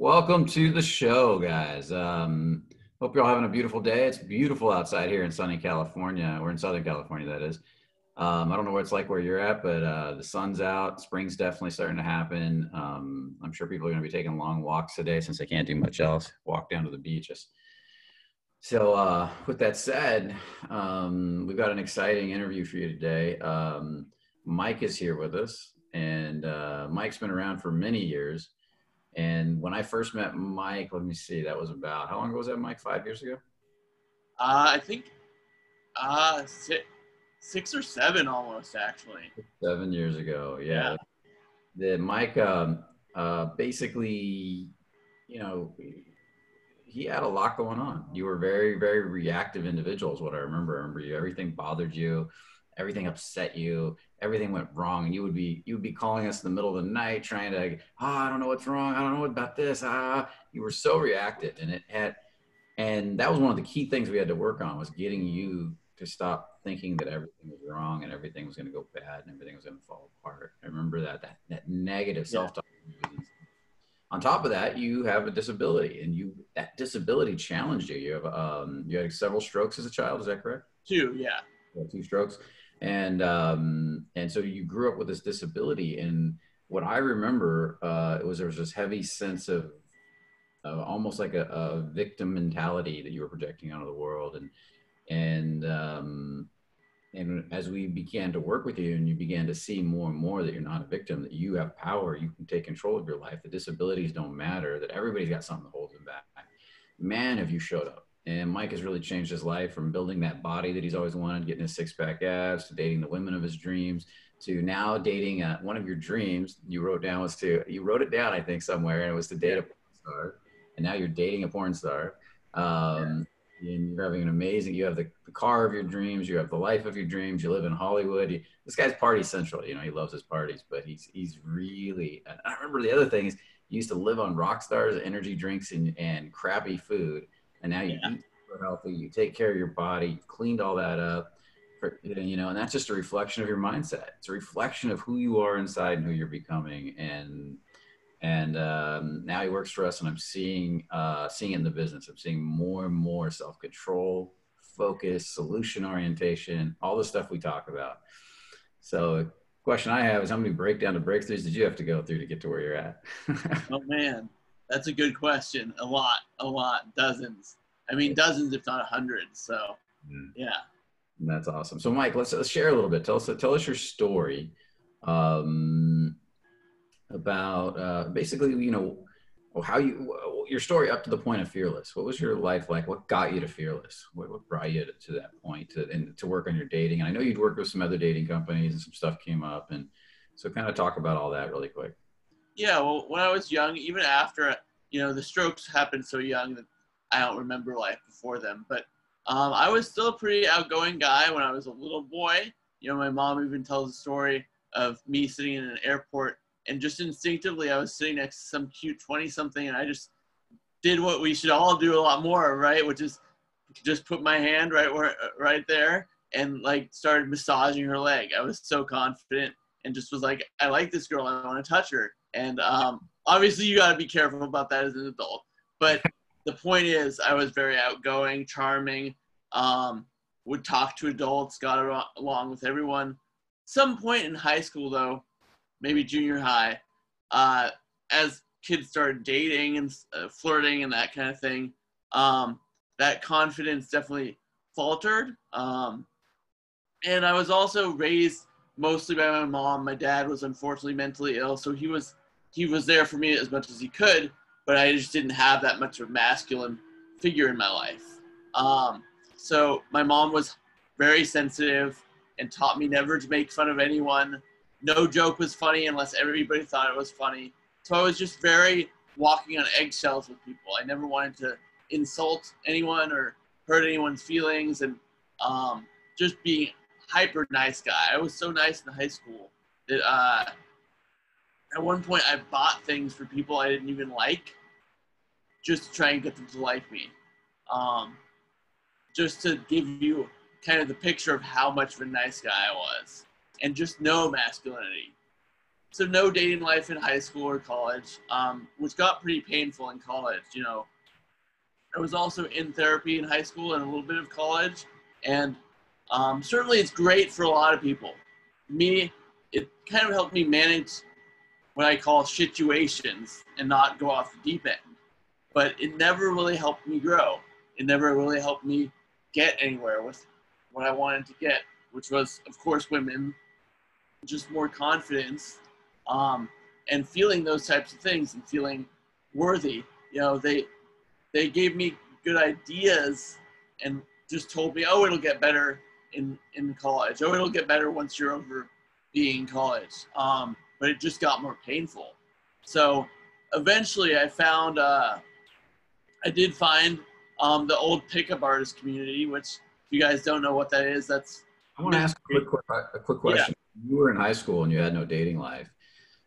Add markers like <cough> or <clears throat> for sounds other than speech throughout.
Welcome to the show, guys. Um, hope you're all having a beautiful day. It's beautiful outside here in sunny California. We're in Southern California, that is. Um, I don't know what it's like where you're at, but uh, the sun's out. Spring's definitely starting to happen. Um, I'm sure people are going to be taking long walks today since they can't do much else. Walk down to the beaches. So, uh, with that said, um, we've got an exciting interview for you today. Um, Mike is here with us, and uh, Mike's been around for many years. And when I first met Mike, let me see, that was about how long ago was that, Mike? Five years ago? Uh, I think uh, six, six or seven almost, actually. Seven years ago, yeah. yeah. The Mike um, uh, basically, you know, he had a lot going on. You were very, very reactive individuals. what I remember. I remember you, everything bothered you everything upset you everything went wrong and you would be you would be calling us in the middle of the night trying to oh i don't know what's wrong. I don't know about this. Ah. You were so reactive and it had and that was one of the key things we had to work on was getting you to stop thinking that everything was wrong and everything was going to go bad and everything was going to fall apart. I remember that that, that negative self-talk. On top of that you have a disability and you that disability challenged you. You have um you had several strokes as a child is that correct? Two yeah two strokes and um, and so you grew up with this disability. And what i remember uh, was there was this heavy sense of uh, almost like a, a, victim mentality that you were projecting onto the world. And and um, and as we began to work with you and you began to see more and more that you're not a victim that you have power you can take control of your life the disabilities don't matter that everybody's got something that holds them back. Man have you showed up and Mike has really changed his life from building that body that he's always wanted, getting his six pack abs, to dating the women of his dreams, to now dating uh, one of your dreams you wrote down was to, you wrote it down, I think, somewhere, and it was to date a porn star. And now you're dating a porn star. Um, yeah. And you're having an amazing, you have the, the, car of your dreams, you have the life of your dreams, you live in Hollywood. You, this guy's party central, you know, he loves his parties, but he's, he's really, I remember the other thing is, he used to live on Rockstars, energy drinks, and, and crappy food and now you yeah. eat super healthy, you take care of your body, you've cleaned all that up, for, you know, and that's just a reflection of your mindset. It's a reflection of who you are inside and who you're becoming. And and um, now he works for us, and I'm seeing uh, seeing in the business. I'm seeing more and more self control, focus, solution orientation, all the stuff we talk about. So, question I have is, how many breakdown to breakthroughs did you have to go through to get to where you're at? <laughs> oh man, that's a good question. A lot, a lot, dozens. I mean, dozens, if not hundreds. So, mm. yeah. That's awesome. So, Mike, let's, let's share a little bit. Tell us, tell us your story um, about uh, basically, you know, how you your story up to the point of fearless. What was your life like? What got you to fearless? What, what brought you to, to, that point to and to work on your dating? And I know you'd worked with some other dating companies and some stuff came up, and so kind of talk about all that really quick. Yeah, well, when I was young, even after you know the strokes happened so young that I don't remember life before them, but um, I was still a pretty outgoing guy when I was a little boy. You know, my mom even tells a story of me sitting in an airport and just instinctively I was sitting next to some cute 20 something and I just did what we should all do a lot more, right? Which is just put my hand right where, right there and like started massaging her leg. I was so confident and just was like, I like this girl. I want to touch her. And um, obviously, you got to be careful about that as an adult. But <laughs> the point is, I was very outgoing, charming, um, would talk to adults, got along with everyone. Some point in high school, though, maybe junior high, uh, as kids started dating and uh, flirting and that kind of thing, um, that confidence definitely faltered. Um, and I was also raised mostly by my mom. My dad was unfortunately mentally ill, so he was he was there for me as much as he could, but I just didn't have that much of a masculine figure in my life. Um, so my mom was very sensitive and taught me never to make fun of anyone. No joke was funny unless everybody thought it was funny. So I was just very walking on eggshells with people. I never wanted to insult anyone or hurt anyone's feelings and um, just being hyper nice guy. I was so nice in high school that uh, at one point I bought things for people I didn't even like just to try and get them to like me. Um, just to give you kind of the picture of how much of a nice guy I was and just no masculinity. so no dating life in high school or college, um, which got pretty painful in college. You know, I was also in therapy in high school and a little bit of college, and um, certainly it's great for a lot of people. Me, it kind of helped me manage what I call situations and not go off the deep end. But it never really helped me grow. It never really helped me get anywhere with what I wanted to get, which was, of course, women, just more confidence, um, and feeling those types of things and feeling worthy. You know, they they gave me good ideas and just told me, oh, it'll get better in in college. Oh, it'll get better once you're over being in college. Um, but it just got more painful. So eventually, I found uh, I did find um, the old pickup artist community, which if you guys don't know what that is, that's. I want to ask a quick, a quick question. Yeah. You were in high school and you had no dating life.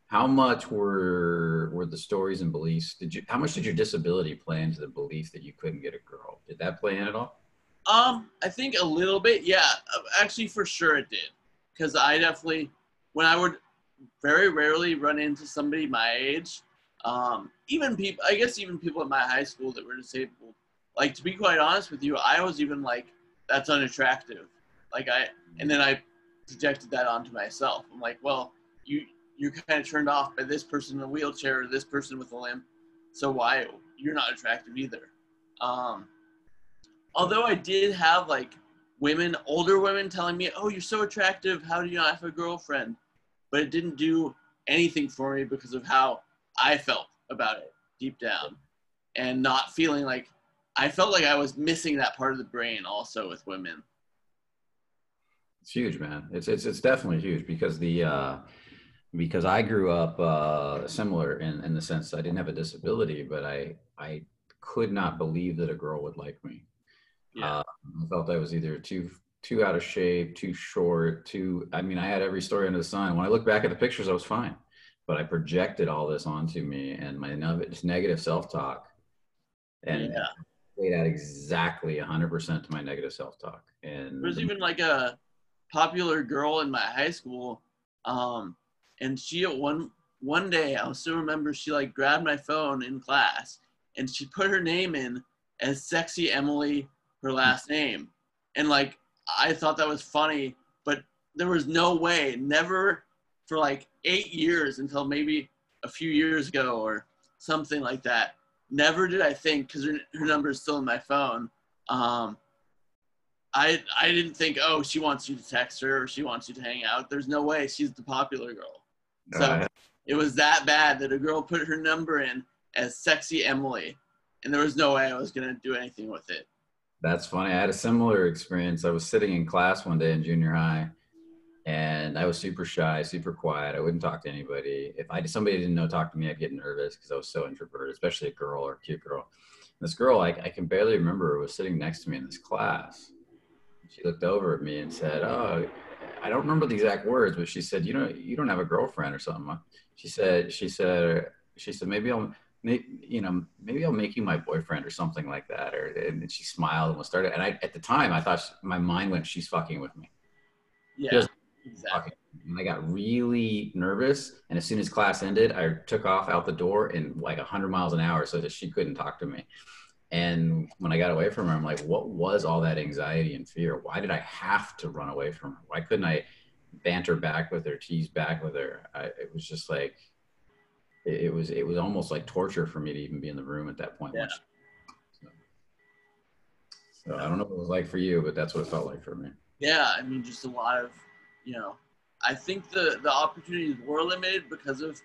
How much were were the stories and beliefs? Did you? How much did your disability play into the belief that you couldn't get a girl? Did that play in at all? Um, I think a little bit. Yeah, actually, for sure it did. Because I definitely, when I would very rarely run into somebody my age, um, even people, I guess even people at my high school that were disabled. Like to be quite honest with you, I was even like, that's unattractive. Like I, and then I projected that onto myself. I'm like, well, you you're kind of turned off by this person in a wheelchair or this person with a limp, so why you're not attractive either. Um, although I did have like women, older women, telling me, "Oh, you're so attractive. How do you not have a girlfriend?" But it didn't do anything for me because of how I felt about it deep down, and not feeling like I felt like I was missing that part of the brain also with women. It's huge, man. It's it's it's definitely huge because the uh, because I grew up uh, similar in in the sense I didn't have a disability, but I I could not believe that a girl would like me. Yeah. Uh, I felt I was either too too out of shape, too short, too. I mean, I had every story under the sun. When I look back at the pictures, I was fine, but I projected all this onto me and my negative self talk, and yeah. played out exactly 100% to my negative self talk. And there's even like a popular girl in my high school, um, and she at one one day I still remember she like grabbed my phone in class and she put her name in as sexy Emily her last name. And like I thought that was funny, but there was no way, never for like eight years until maybe a few years ago or something like that. Never did I think because her, her number is still in my phone. Um, I I didn't think oh she wants you to text her or she wants you to hang out. There's no way she's the popular girl. So it was that bad that a girl put her number in as sexy Emily, and there was no way I was gonna do anything with it. That's funny. I had a similar experience. I was sitting in class one day in junior high, and I was super shy, super quiet. I wouldn't talk to anybody. If I somebody didn't know talk to me, I'd get nervous because I was so introverted, especially a girl or a cute girl. And this girl, I, I can barely remember, was sitting next to me in this class. She looked over at me and said, "Oh, I don't remember the exact words, but she said, you know, you don't have a girlfriend or something." She said, she said, she said, maybe I'll you know, maybe I'll make you my boyfriend or something like that. Or and she smiled and was started. And I, at the time, I thought she, my mind went, she's fucking with me. Yeah, Just exactly. And I got really nervous. And as soon as class ended, I took off out the door in like hundred miles an hour so that she couldn't talk to me. And when I got away from her, I'm like, what was all that anxiety and fear? Why did I have to run away from her? Why couldn't I banter back with her, tease back with her? I, it was just like, it, it, was it was almost like torture for me to even be in the room at that point. Yeah. So, so I don't know what it was like for you, but that's what it felt like for me. Yeah, I mean, just a lot of, you know, I think the the opportunities were limited because of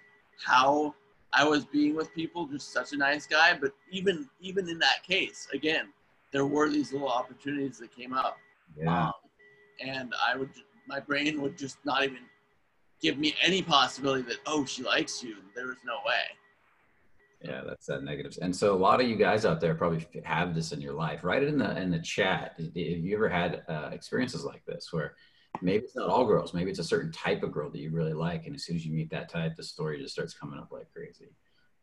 how I was being with people. Just such a nice guy, but even even in that case, again, there were these little opportunities that came up. Yeah. Um, and I would, my brain would just not even give me any possibility that oh she likes you. There was no way. Yeah, that's that negatives. And so a lot of you guys out there probably have this in your life. Write it in the in the chat. Have you ever had uh, experiences like this where maybe it's not all girls, maybe it's a certain type of girl that you really like, and as soon as you meet that type, the story just starts coming up like crazy.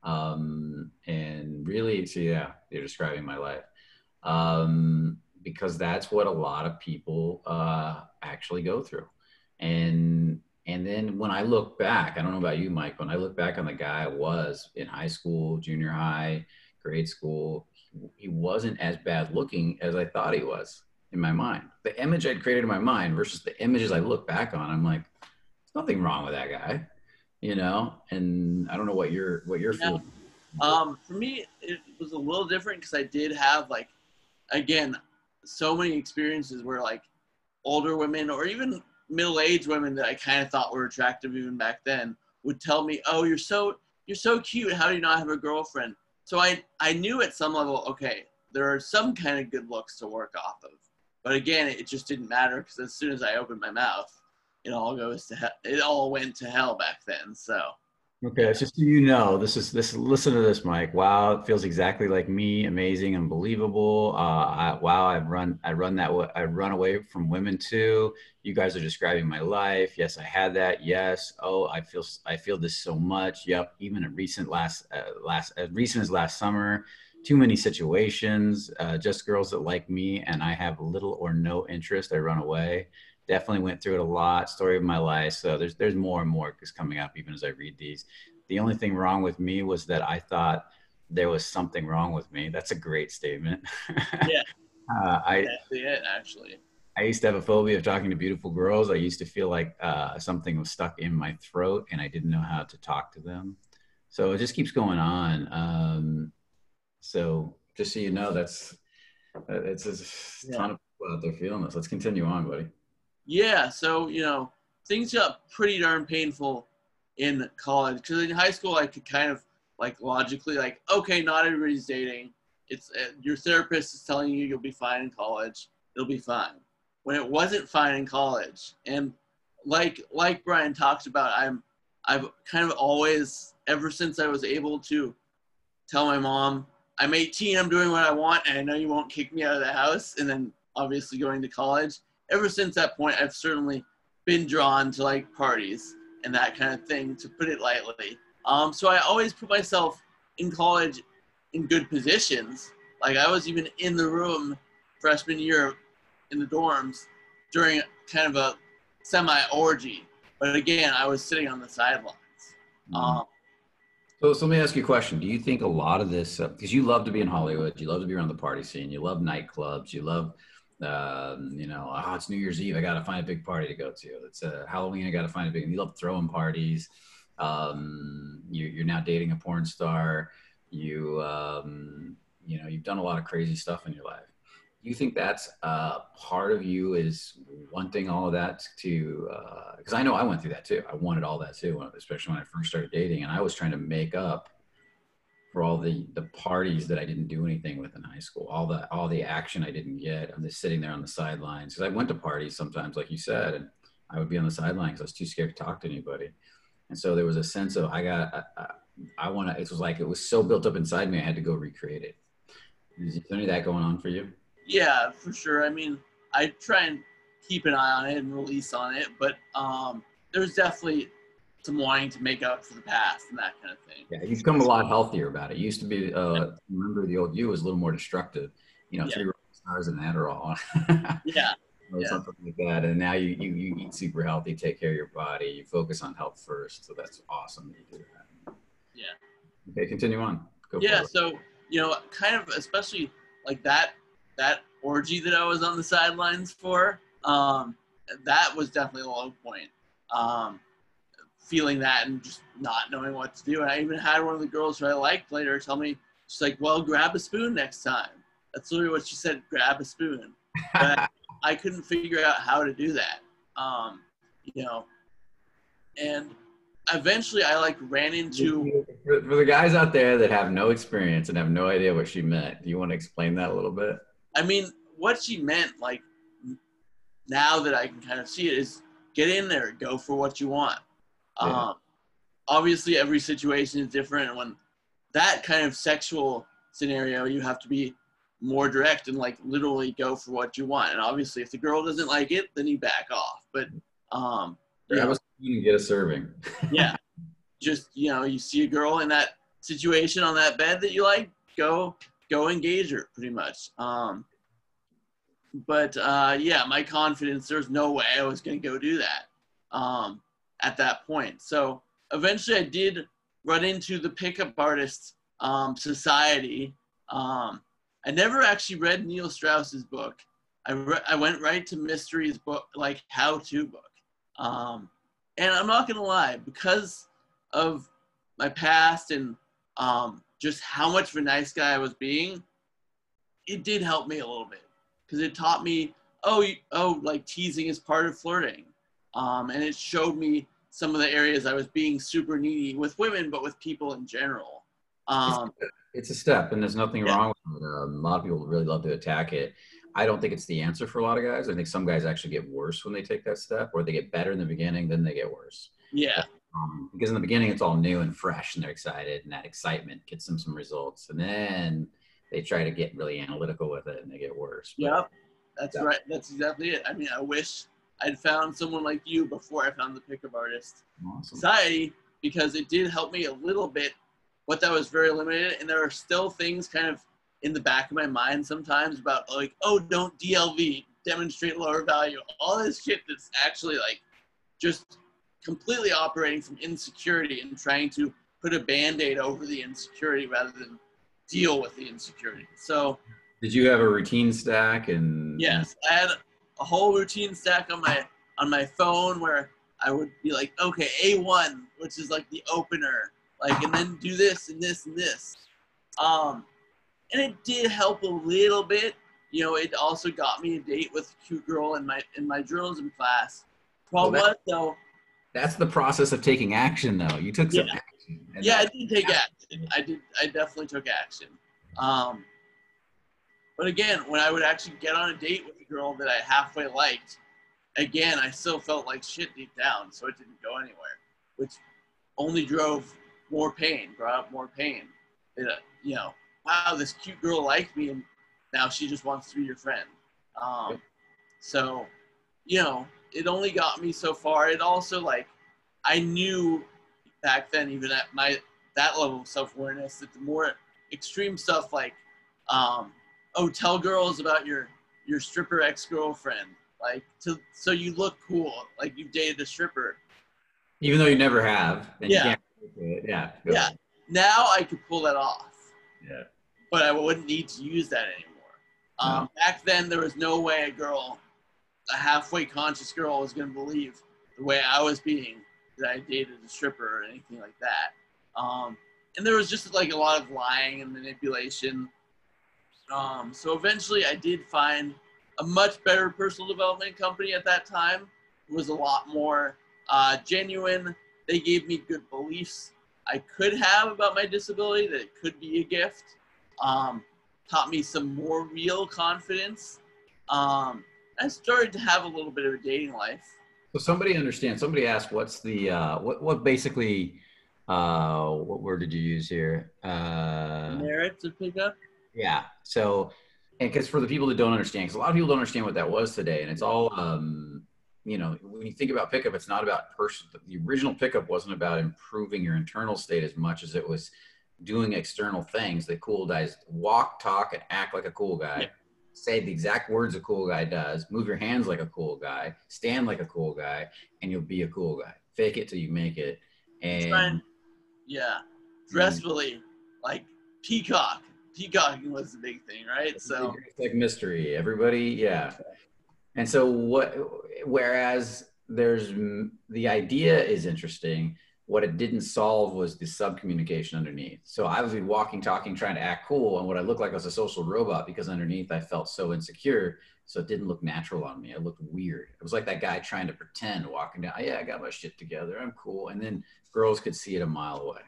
Um, and really, so yeah, you're describing my life. Um, because that's what a lot of people uh, actually go through. And And then when I look back, I don't know about you, Mike, when I look back on the guy I was in high school, junior high, grade school, he wasn't as bad looking as I thought he was in my mind. The image I'd created in my mind versus the images I look back on, I'm like, there's nothing wrong with that guy, you know. And I don't know what you're what you're yeah. feeling. Um, for me, it was a little different because I did have like, again, so many experiences where like older women or even middle-aged women that I kind of thought were attractive even back then would tell me, "Oh, you're so you're so cute. How do you not have a girlfriend?" So I I knew at some level, okay, there are some kind of good looks to work off of. But again, it just didn't matter because as soon as I opened my mouth, it all goes to hell. It all went to hell back then. So Okay, it's just so you know, this is this. Listen to this, Mike. Wow, it feels exactly like me. Amazing, unbelievable. Uh, I, wow, I've run, I run that. I run away from women too. You guys are describing my life. Yes, I had that. Yes. Oh, I feel, I feel this so much. Yep. Even a recent last, uh, last, as recent as last summer. Too many situations. Uh, just girls that like me, and I have little or no interest. I run away definitely went through it a lot story of my life so there's there's more and more is coming up even as i read these. The only thing wrong with me was that i thought there was something wrong with me. That's a great statement. <laughs> Yeah. Uh, i that's it actually. I used to have a phobia of talking to beautiful girls. I used to feel like uh, something was stuck in my throat and i didn't know how to talk to them. So it just keeps going on um, so just so you know that's it's a ton of people out there feeling this. Let's continue on buddy yeah, so you know things got pretty darn painful in college because in high school I could kind of like logically like okay, not everybody's dating. It's uh, your therapist is telling you you'll be fine in college. It'll be fine. When it wasn't fine in college, and like like Brian talked about, I'm I've kind of always ever since I was able to tell my mom I'm 18, I'm doing what I want, and I know you won't kick me out of the house, and then obviously going to college ever since that point, I've certainly been drawn to like parties and that kind of thing, to put it lightly. Um, so I always put myself in college in good positions. Like I was even in the room freshman year in the dorms during kind of a semi orgy. But again, I was sitting on the sidelines. Mm-hmm. Um, so, so let me ask you a question. Do you think a lot of this, because uh, you love to be in Hollywood, you love to be around the party scene, you love nightclubs, you love um, you know, oh, it's New Year's Eve. I got to find a big party to go to. It's uh, Halloween. I got to find a big. You love throwing parties. Um, you, are now dating a porn star. You, um, you know, you've done a lot of crazy stuff in your life. Do you think that's uh, part of you is wanting all of that to? Because uh, I know I went through that too. I wanted all that too, especially when I first started dating, and I was trying to make up for all the the parties that I didn't do anything with in high school, all the all the action I didn't get. I'm just sitting there on the sidelines because I went to parties sometimes, like you said, and I would be on the sidelines because I was too scared to talk to anybody. And so there was a sense of I got I, I want to. It was like it was so built up inside me, I had to go recreate it. Is there any of that going on for you? Yeah, for sure. I mean, I try and keep an eye on it and release on it, but um, there's definitely some wanting to make up for the past and that kind of thing. Yeah, you've become a lot healthier about it. You used to be, uh, remember the old you was a little more destructive. You know, yeah. three stars and Adderall. <laughs> yeah. Or yeah. something like that. And now you, you you eat super healthy, take care of your body, you focus on health first. So that's awesome that you do that. Yeah. Okay, continue on. Go yeah, so you know, kind of especially like that that orgy that I was on the sidelines for, um, that was definitely a low point. Um, feeling that and just not knowing what to do. And I even had one of the girls who I liked later tell me, she's like, well, grab a spoon next time. That's literally what she said, grab a spoon. But <laughs> I couldn't figure out how to do that. Um, you know, and eventually I like ran into. For, for the guys out there that have no experience and have no idea what she meant, do you want to explain that a little bit? I mean, what she meant, like, now that I can kind of see it, is get in there, go for what you want. Yeah. Um, obviously, every situation is different. When that kind of sexual scenario, you have to be more direct and like literally go for what you want. And obviously, if the girl doesn't like it, then you back off. But um, yeah, you get a serving. <laughs> yeah, just you know, you see a girl in that situation on that bed that you like, go go engage her, pretty much. Um, but uh, yeah, my confidence, there's no way I was gonna go do that. Um, at that point. So eventually I did run into the pickup Artists um, society. Um, I never actually read Neil Strauss's book. I, re- I went right to Mystery's book, like how-to book. Um, and I'm not gonna lie, because of my past and um, just how much of a nice guy I was being, it did help me a little bit because it taught me, oh, oh, like teasing is part of flirting, um, and it showed me some of the areas I was being super needy with women, but with people in general. Um, it's a step, and there's nothing Yeah. wrong with it. Um, a lot of people really love to attack it. I don't think it's the answer for a lot of guys. I think some guys actually get worse when they take that step, or they get better in the beginning, then they get worse. yeah, Um, because in the beginning, it's all new and fresh, and they're excited, and that excitement gets them some results, and then they try to get really analytical with it, and they get worse. But yep, that's right. That's exactly it. I mean, I wish I'd found someone like you before I found the pickup artist. Awesome. society because it did help me a little bit, but that was very limited. And there are still things kind of in the back of my mind sometimes about like, oh, don't DLV, demonstrate lower value, all this shit that's actually like just completely operating from insecurity and trying to put a band-aid over the insecurity rather than deal with the insecurity. So Did you have a routine stack? And Yes, I had a whole routine stack on my on my phone where I would be like, okay, A1, which is like the opener, like, and then do this and this and this. Um, and it did help a little bit. You know, it also got me a date with a cute girl in my in my journalism class. Problem Well, was though, That's the process of taking action, though. You took some Yeah. action. yeah, I did take action. I did. I definitely took action. Um, but again, when I would actually get on a date with girl that I halfway liked, again, I still felt like shit deep down, so it didn't go anywhere, which only drove more pain, brought up more pain. It, uh, you know, wow, this cute girl liked me, and now she just wants to be your friend. Um, so, you know, it only got me so far. It also like I knew back then, even at my that level of self awareness, that the more extreme stuff like, um, oh, tell girls about your your stripper ex girlfriend, like to so you look cool, like you dated a stripper. Even though you never have. and you Yeah. Yeah. Yeah. Now I could pull that off, Yeah. but I wouldn't need to use that anymore. Um, Back then, there was no way a girl, a halfway conscious girl, was going to believe the way I was being that I dated a stripper or anything like that. Um, and there was just like a lot of lying and manipulation. Um, so eventually, I did find a much better personal development company at that time. It was a lot more uh, genuine. They gave me good beliefs I could have about my disability that it could be a gift. Um, taught me some more real confidence. Um, I started to have a little bit of a dating life. So somebody understands. Somebody asked, "What's the uh, what? What basically? Uh, what word did you use here? Uh, Merit to pick up. Yeah. So, and because for the people that don't understand, because a lot of people don't understand what that was today, and it's all, um, you know, when you think about pickup, it's not about person. The original pickup wasn't about improving your internal state as much as it was doing external things that cool guys walk, talk, and act like a cool guy. Yeah. Say the exact words a cool guy does. Move your hands like a cool guy. Stand like a cool guy, and you'll be a cool guy. Fake it till you make it. And Trying- Yeah. Dressfully, like peacock. Peacocking was the big thing, right? So it's like mystery. Everybody, yeah. And so what? Whereas there's the idea is interesting. What it didn't solve was the subcommunication underneath. So I was walking, talking, trying to act cool, and what I looked like was a social robot because underneath I felt so insecure. So it didn't look natural on me. I looked weird. It was like that guy trying to pretend walking down. Yeah, I got my shit together. I'm cool. And then girls could see it a mile away.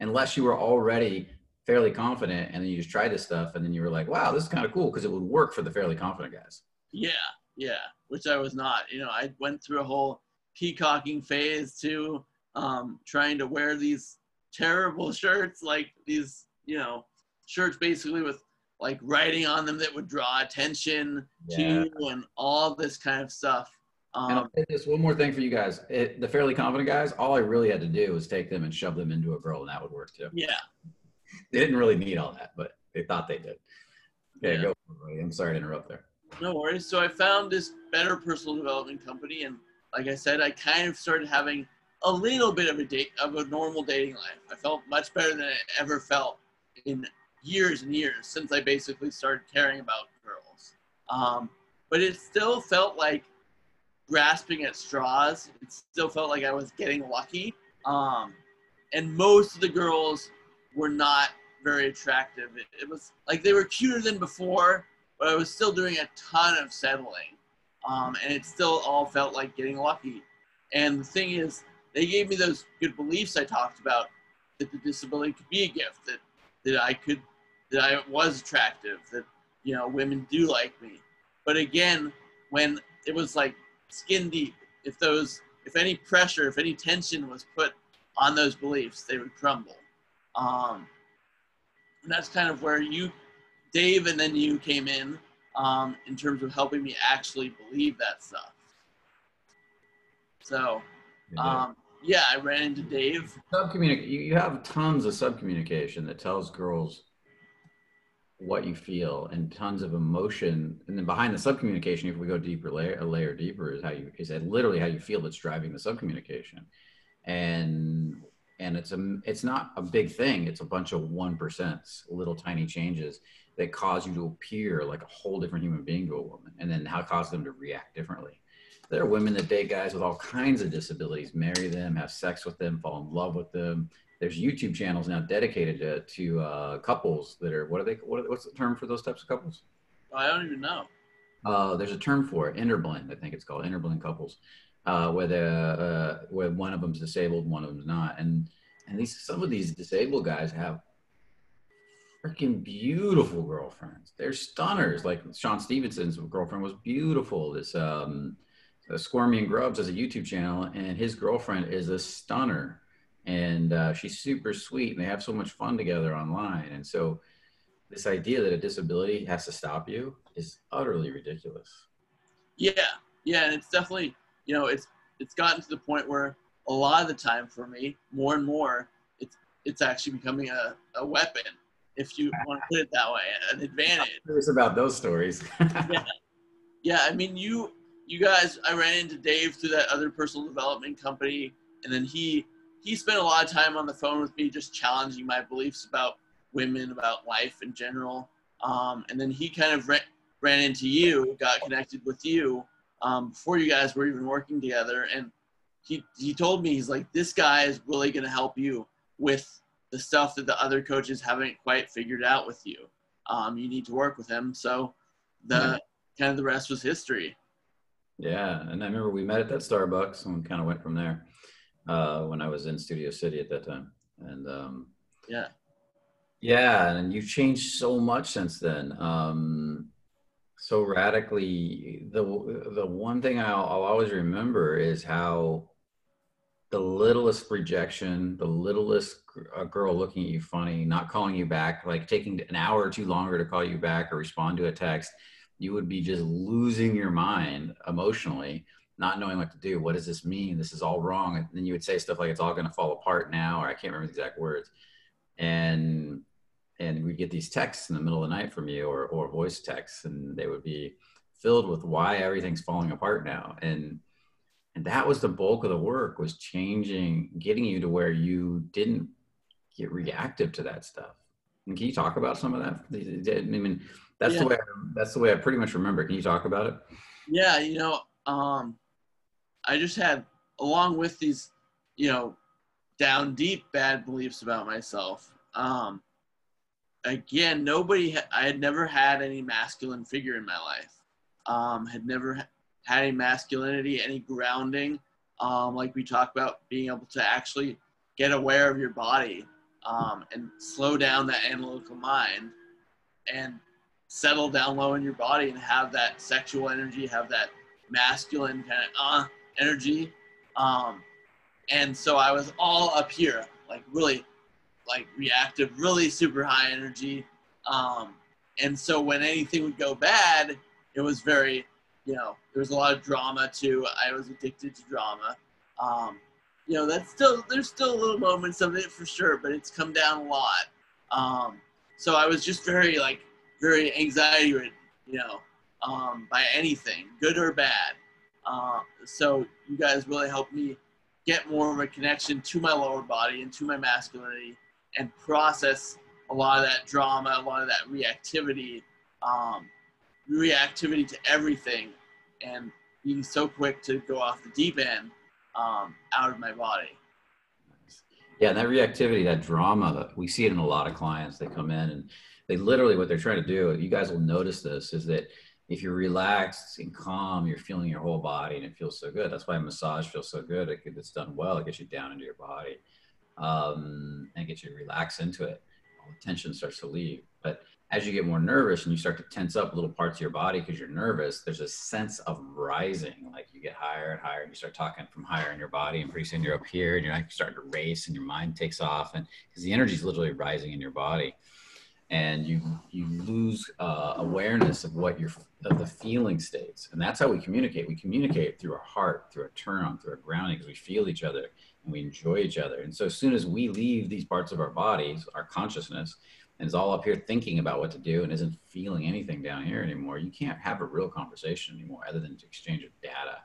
Unless you were already fairly confident and then you just tried this stuff and then you were like, wow, this is kind of cool because it would work for the fairly confident guys. yeah, yeah. Which I was not. You know, I went through a whole peacocking phase too, um, trying to wear these terrible <laughs> shirts, like these, you know, shirts basically with like writing on them that would draw attention Yeah. to and all this kind of stuff. um, And I'll Um, say this one more thing for you guys. It, the fairly confident guys, all I really had to do was take them and shove them into a girl and that would work too. yeah, They didn't really need all that, but they thought they did. Okay, Yeah. go. for it. I'm sorry to interrupt there. no worries. So I found this better personal development company, and like I said, I kind of started having a little bit of a date of a normal dating life. I felt much better than I ever felt in years and years since I basically started caring about girls. Um, but it still felt like grasping at straws. It still felt like I was getting lucky. Um, and most of the girls were not very attractive. It, it, was like they were cuter than before, but I was still doing a ton of settling. Um, and it still all felt like getting lucky. And the thing is, they gave me those good beliefs I talked about that the disability could be a gift, that, that I could, that I was attractive, that, you know, women do like me. But again, when it was like skin deep, if those, if any pressure, if any tension was put on those beliefs, they would crumble. Um, and that's kind of where you, Dave, and then you came in um, in terms of helping me actually believe that stuff. So, um, yeah, I ran into Dave. Subcommunic- you have tons of subcommunication that tells girls what you feel and tons of emotion. And then behind the subcommunication, if we go deeper, layer, a layer deeper, is how you is that literally how you feel that's driving the subcommunication. And and it's a it's not a big thing. It's a bunch of one percents, little tiny changes that cause you to appear like a whole different human being to a woman, and then how cause them to react differently. There are women that date guys with all kinds of disabilities, marry them, have sex with them, fall in love with them. There's YouTube channels now dedicated to, to uh, couples that are what are they? What are, what's the term for those types of couples? I don't even know. Uh, there's a term for it, interabled. I think it's called interabled couples, uh, where the uh, where one of them's disabled, one of them's not, and and these some of these disabled guys have freaking beautiful girlfriends. They're stunners. Like Sean Stephenson's girlfriend was beautiful. This um, uh, Squirmy and Grubs has a YouTube channel, and his girlfriend is a stunner, and uh, she's super sweet, and they have so much fun together online. And so, this idea that a disability has to stop you is utterly ridiculous. Yeah, yeah, it's definitely you know it's it's gotten to the point where a lot of the time for me, more and more, it's it's actually becoming a, a weapon, if you <laughs> want to put it that way, an advantage. I'm curious about those stories. <laughs> yeah, yeah. I mean, you you guys, I ran into Dave through that other personal development company, and then he he spent a lot of time on the phone with me, just challenging my beliefs about women, about life in general. Um, and then he kind of ran, ran into you, got connected with you um, before you guys were even working together, and he he told me he's like, this guy is really going to help you with the stuff that the other coaches haven't quite figured out with you. Um, you need to work with him. So the yeah. kind of the rest was history. Yeah, and I remember we met at that Starbucks and kind of went from there uh, when I was in Studio City at that time. And um, yeah, yeah, and you've changed so much since then. Um, so radically. The the one thing I'll, I'll always remember is how the littlest rejection, the littlest a girl looking at you funny, not calling you back, like taking an hour or two longer to call you back or respond to a text you would be just losing your mind emotionally, not knowing what to do. What does this mean? This is all wrong. And then you would say stuff like, it's all going to fall apart now, or I can't remember the exact words. And, and we'd get these texts in the middle of the night from you or, or voice texts, and they would be filled with why everything's falling apart now. And, and that was the bulk of the work was changing, getting you to where you didn't get reactive to that stuff. And can you talk about some of that? I mean, that's yeah. the way. I, that's the way I pretty much remember. Can you talk about it? Yeah, you know, um, I just had along with these, you know, down deep bad beliefs about myself. Um, again, nobody. Ha- I had never had any masculine figure in my life. Um, had never ha- had any masculinity, any grounding. Um, like we talked about, being able to actually get aware of your body um, and slow down that analytical mind. And settle down low in your body and have that sexual energy, have that masculine kind of uh energy. Um, and so I was all up here, like really, like reactive, really super high energy. Um, and so when anything would go bad, it was very, you know, there was a lot of drama too. I was addicted to drama. Um, you know, that's still there's still little moments of it for sure, but it's come down a lot. Um, so I was just very like very anxiety you know, um, by anything, good or bad. Uh, so you guys really helped me get more of a connection to my lower body and to my masculinity and process a lot of that drama, a lot of that reactivity, um, reactivity to everything, and being so quick to go off the deep end um, out of my body. Yeah, and that reactivity, that drama, we see it in a lot of clients. They come in and they literally what they're trying to do. You guys will notice this is that if you're relaxed and calm, you're feeling your whole body and it feels so good. That's why a massage feels so good. It, it's done well. It gets you down into your body um, and get you to relax into it. All the tension starts to leave. But as you get more nervous and you start to tense up little parts of your body because you're nervous, there's a sense of rising. Like you get higher and higher, and you start talking from higher in your body, and pretty soon you're up here, and you're like starting to race, and your mind takes off, and because the energy is literally rising in your body and you you lose uh, awareness of what your of the feeling states and that's how we communicate we communicate through our heart through a turn on through a grounding because we feel each other and we enjoy each other. And so as soon as we leave these parts of our bodies our consciousness and is all up here thinking about what to do and isn't feeling anything down here anymore you can't have a real conversation anymore other than to exchange of data.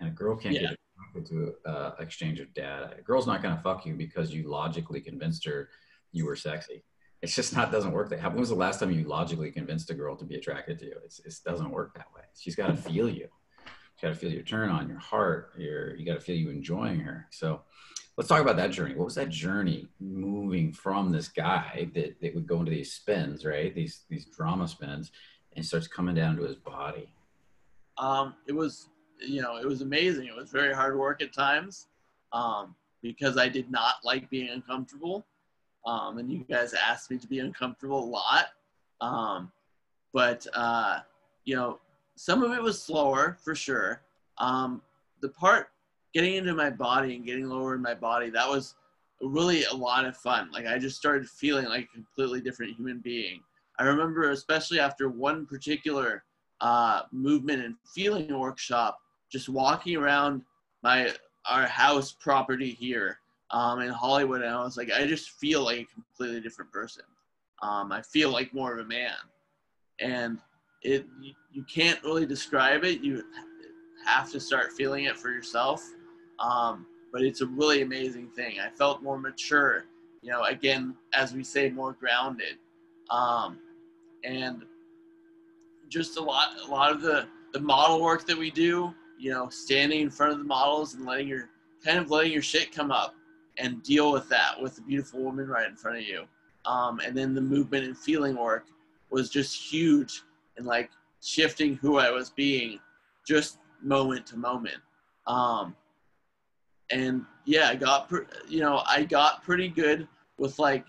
And a girl can't yeah. get to uh, exchange of data. A girl's not going to fuck you because you logically convinced her you were sexy. It's just not doesn't work that when was the last time you logically convinced a girl to be attracted to you? It's, it doesn't work that way. She's got to feel you got to feel your turn on your heart your you got to feel you enjoying her. So let's talk about that journey. What was that journey moving from this guy that, that would go into these spins right? These these drama spins and starts coming down to his body? Um it was you know it was amazing. It was very hard work at times um because i did not like being uncomfortable. Um, and you guys asked me to be uncomfortable a lot. Um, but uh, you know, some of it was slower for sure. Um, the part getting into my body and getting lower in my body that was really a lot of fun. Like I just started feeling like a completely different human being. I remember, especially after one particular uh, movement and feeling workshop, just walking around my our house property here um, in Hollywood, and I was like, I just feel like a completely different person. Um, I feel like more of a man, and it you, can't really describe it. You have to start feeling it for yourself. Um, but it's a really amazing thing. I felt more mature, you know, again, as we say, more grounded, um, and just a lot, a lot of the the model work that we do, you know, standing in front of the models and letting your kind of letting your shit come up and deal with that with the beautiful woman right in front of you. Um, and then the movement and feeling work was just huge and like shifting who I was being just moment to moment. Um, and yeah, I got, you know, I got pretty good with like,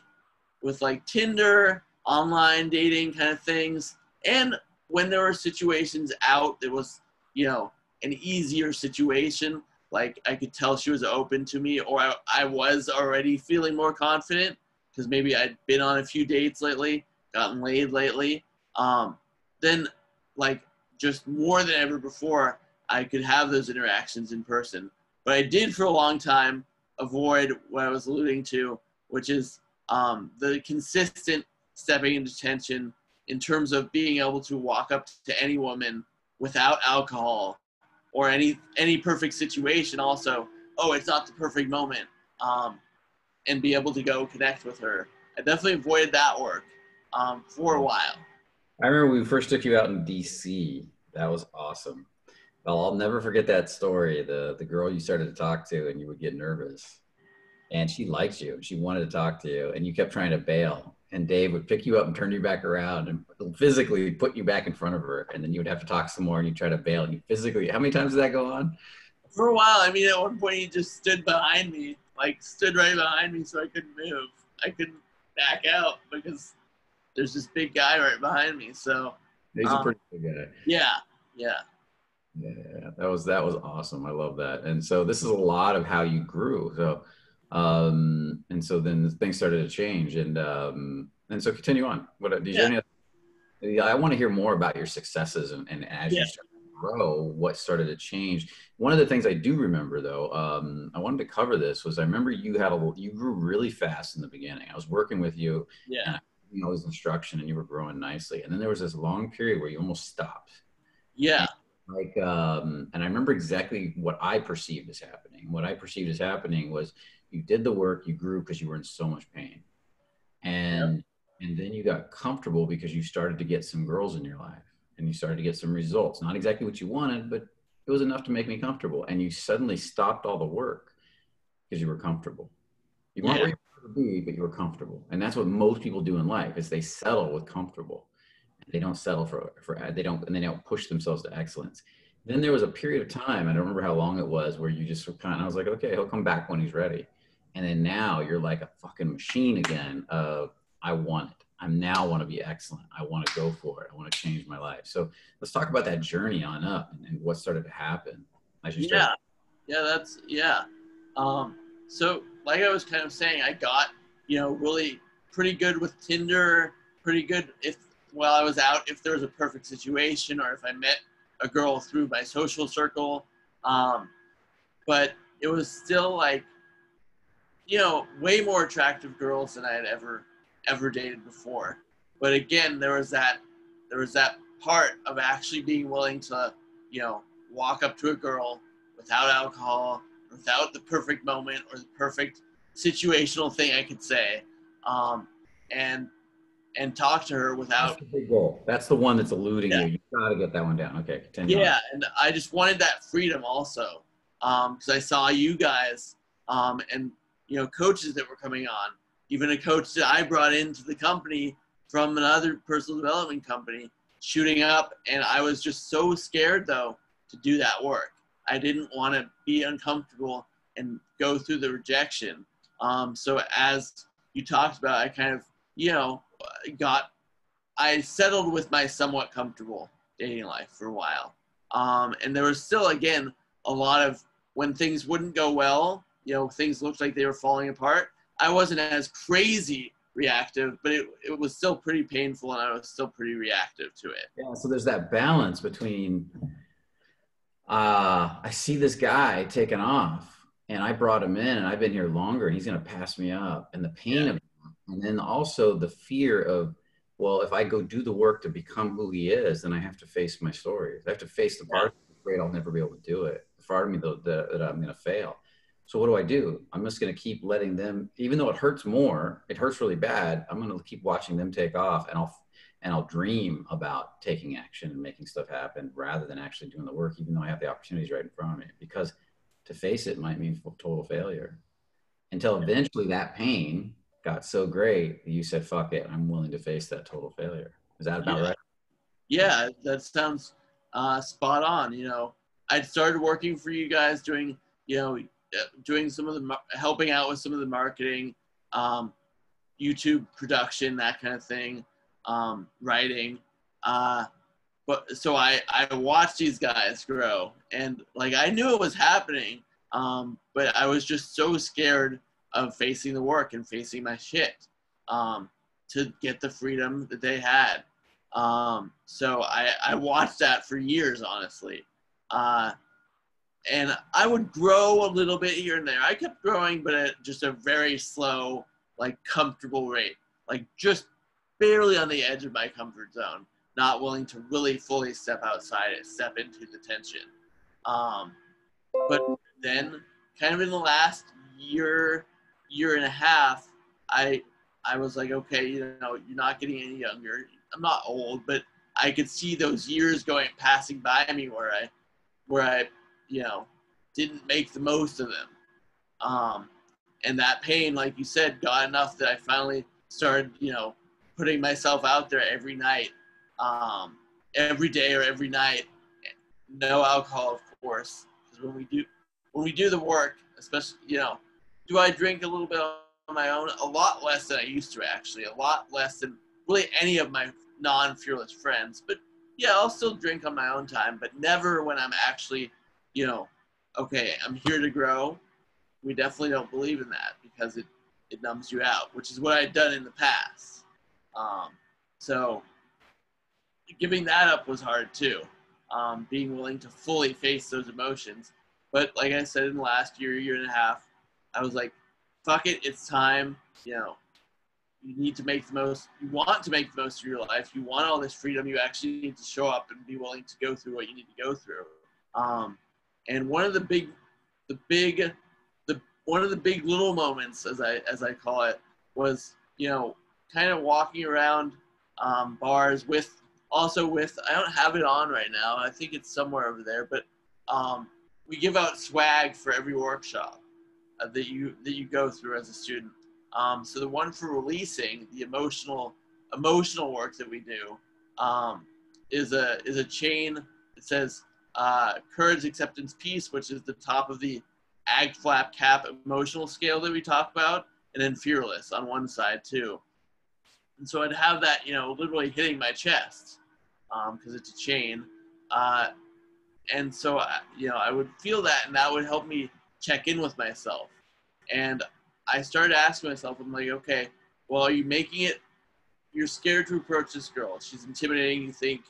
with like Tinder, online dating kind of things. And when there were situations out, it was, you know, an easier situation like I could tell she was open to me, or I, I was already feeling more confident because maybe I'd been on a few dates lately, gotten laid lately. Um, then, like, just more than ever before, I could have those interactions in person. But I did for a long time avoid what I was alluding to, which is um, the consistent stepping into tension in terms of being able to walk up to any woman without alcohol or any any perfect situation also. Oh it's not the perfect moment um, and be able to go connect with her. I definitely avoided that work um, for a while i remember we first took you out in dc that was awesome well i'll never forget that story the the girl you started to talk to and you would get nervous and she liked you she wanted to talk to you and you kept trying to bail and Dave would pick you up and turn you back around and physically put you back in front of her, and then you would have to talk some more, and you try to bail. And you physically, how many times did that go on? For a while, I mean, at one point he just stood behind me, like stood right behind me, so I couldn't move. I couldn't back out because there's this big guy right behind me. So he's um, a pretty big guy. Yeah, yeah. Yeah, that was that was awesome. I love that. And so this is a lot of how you grew. So um, and so then things started to change, and um, and so continue on. What did you yeah. any? I want to hear more about your successes and, and as yeah. you started to grow, what started to change. One of the things I do remember, though, um, I wanted to cover this was I remember you had a you grew really fast in the beginning. I was working with you, yeah, you know, his instruction, and you were growing nicely. And then there was this long period where you almost stopped. Yeah. like um and i remember exactly what i perceived as happening what i perceived as happening was you did the work you grew because you were in so much pain and yep. and then you got comfortable because you started to get some girls in your life and you started to get some results not exactly what you wanted but it was enough to make me comfortable and you suddenly stopped all the work because you were comfortable you weren't yeah. Be but you were comfortable. And that's what most people do in life is they settle with comfortable. They don't settle for for they don't and they don't push themselves to excellence. Then there was a period of time i don't remember how long it was where you just kind of i was like okay he'll come back when he's ready. And then now you're like a fucking machine again of i want it. I now want to be excellent. I want to go for it. I want to change my life. So let's talk about that journey on up and, and what started to happen. As you yeah. Yeah that's yeah. Um so like i was kind of saying i got you know really pretty good with tinder pretty good if while I was out if there was a perfect situation or if I met a girl through my social circle. Um, but it was still like, you know, way more attractive girls than I had ever ever dated before. But again, there was that there was that part of actually being willing to, you know, walk up to a girl without alcohol, without the perfect moment or the perfect situational thing I could say, um, and and talk to her without. That's the big goal. That's the one that's eluding yeah. you. You got to get that one down. Okay, continue. Yeah, on. and I just wanted that freedom also, because um, I saw you guys um, and you know coaches that were coming on. Even a coach that I brought into the company from another personal development company shooting up, and I was just so scared though to do that work. I didn't want to be uncomfortable and go through the rejection. Um, so as you talked about, I kind of you know got I settled with my somewhat comfortable dating life for a while. Um, and there was still again a lot of when things wouldn't go well, you know, things looked like they were falling apart. I wasn't as crazy reactive, but it, it was still pretty painful and I was still pretty reactive to it. Yeah, so there's that balance between uh, I see this guy taking off and I brought him in and I've been here longer and he's gonna pass me up. And the pain yeah. of and then also the fear of well if i go do the work to become who he is then i have to face my stories i have to face the part yeah. afraid i'll never be able to do it the part of me that, that i'm going to fail so what do i do i'm just going to keep letting them even though it hurts more it hurts really bad i'm going to keep watching them take off and i'll and i'll dream about taking action and making stuff happen rather than actually doing the work even though i have the opportunities right in front of me. Because to face it might mean total failure. Until eventually that pain got so great you said fuck it i'm willing to face that total failure. Is that about yeah. right? Yeah that sounds uh, spot on you know. I started working for you guys doing you know uh, doing some of the helping out with some of the marketing um, youtube production that kind of thing um, writing uh, but so I, I watched these guys grow and like i knew it was happening um, but i was just so scared of facing the work and facing my shit um, to get the freedom that they had. Um, so I, I watched that for years, honestly. Uh, and I would grow a little bit here and there. I kept growing, but at just a very slow, like comfortable rate, like just barely on the edge of my comfort zone, not willing to really fully step outside it, step into the tension. Um, but then, kind of in the last year year and a half, I I was like, okay, you know, you're not getting any younger. I'm not old, but I could see those years going passing by me where I where I, you know, didn't make the most of them. Um, and that pain, like you said, got enough that I finally started, you know, putting myself out there every night, um, every day or every night. No alcohol, of course, because when we do when we do the work, especially, you know, do I drink a little bit on my own? A lot less than I used to, actually. A lot less than really any of my non fearless friends. But yeah, I'll still drink on my own time, but never when I'm actually, you know, okay, I'm here to grow. We definitely don't believe in that because it, it numbs you out, which is what I'd done in the past. Um, so giving that up was hard too. Um, being willing to fully face those emotions. But like I said in the last year, year and a half, I was like, fuck it, it's time. You know, you need to make the most you want to make the most of your life you want all this freedom you actually need to show up and be willing to go through what you need to go through um, and one of the big the big the one of the big little moments as i as i call it was you know kind of walking around um, bars with also with i don't have it on right now i think it's somewhere over there but um, we give out swag for every workshop uh, that you that you go through as a student um, so the one for releasing the emotional emotional work that we do um, is a is a chain. It says uh, courage, acceptance, peace, which is the top of the AGFLAP CAP emotional scale that we talk about, and then fearless on one side too. And so I'd have that, you know, literally hitting my chest because um, it's a chain. Uh, and so, I, you know, I would feel that, and that would help me check in with myself. And I started asking myself, I'm like, okay, well, are you making it? You're scared to approach this girl. She's intimidating. You think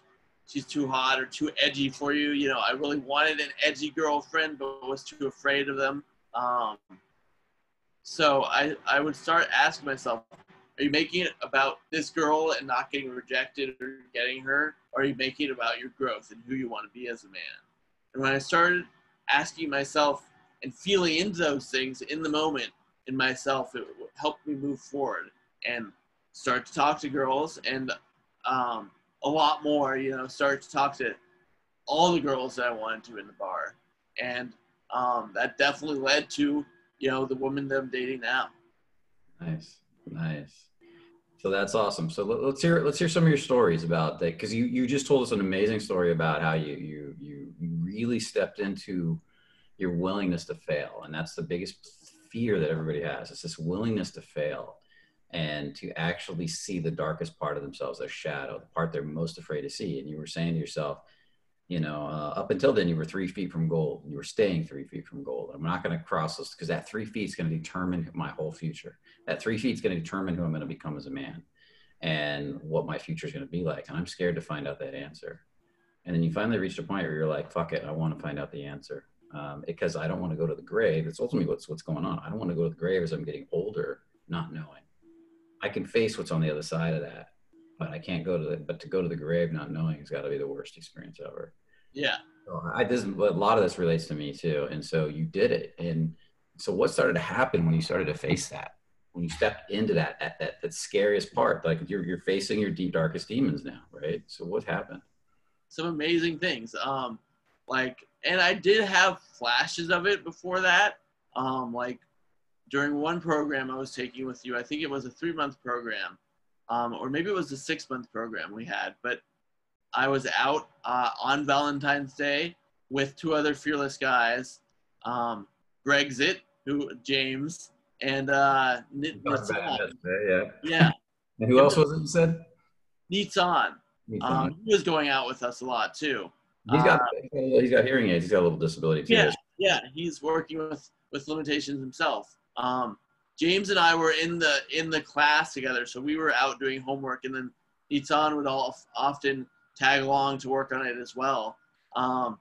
she's too hot or too edgy for you. You know, I really wanted an edgy girlfriend, but was too afraid of them. Um, so I, I would start asking myself, are you making it about this girl and not getting rejected or getting her? Or are you making it about your growth and who you want to be as a man? And when I started asking myself and feeling into those things in the moment, in myself, it helped me move forward and start to talk to girls and um, a lot more, you know, start to talk to all the girls that I wanted to in the bar. And um, that definitely led to, you know, the woman that I'm dating now. Nice, nice. So that's awesome. So let's hear let's hear some of your stories about that because you you just told us an amazing story about how you you you really stepped into your willingness to fail, and that's the biggest fear that everybody has. It's this willingness to fail and to actually see the darkest part of themselves, their shadow, the part they're most afraid to see. And you were saying to yourself, you know, uh, up until then, you were three feet from gold. You were staying three feet from gold. I'm not going to cross this because that three feet is going to determine my whole future. That three feet is going to determine who I'm going to become as a man and what my future is going to be like. And I'm scared to find out that answer. And then you finally reach a point where you're like, fuck it, I want to find out the answer um, because I don't want to go to the grave. It's ultimately what's what's going on. I don't want to go to the grave as I'm getting older, not knowing. I can face what's on the other side of that, but I can't go to the. But to go to the grave not knowing has got to be the worst experience ever. Yeah. So I this a lot of this relates to me too, and so you did it. And so what started to happen when you started to face that? When you stepped into that that that, that scariest part, like you're you're facing your deep darkest demons now, right? So what happened? Some amazing things. Um, like and I did have flashes of it before that. Um, like during one program I was taking with you, I think it was a three month program, um, or maybe it was a six month program we had. But I was out uh, on Valentine's Day with two other fearless guys, um, Brexit, who James, and uh, N- yeah. Yeah. and who else was it? You said. Nitsan. Um, he was going out with us a lot too. He's got uh, he's got hearing aids. He's got a little disability too. Yeah, yeah. He's working with with limitations himself. Um, James and I were in the in the class together, so we were out doing homework, and then Nitsan would all often tag along to work on it as well. Um,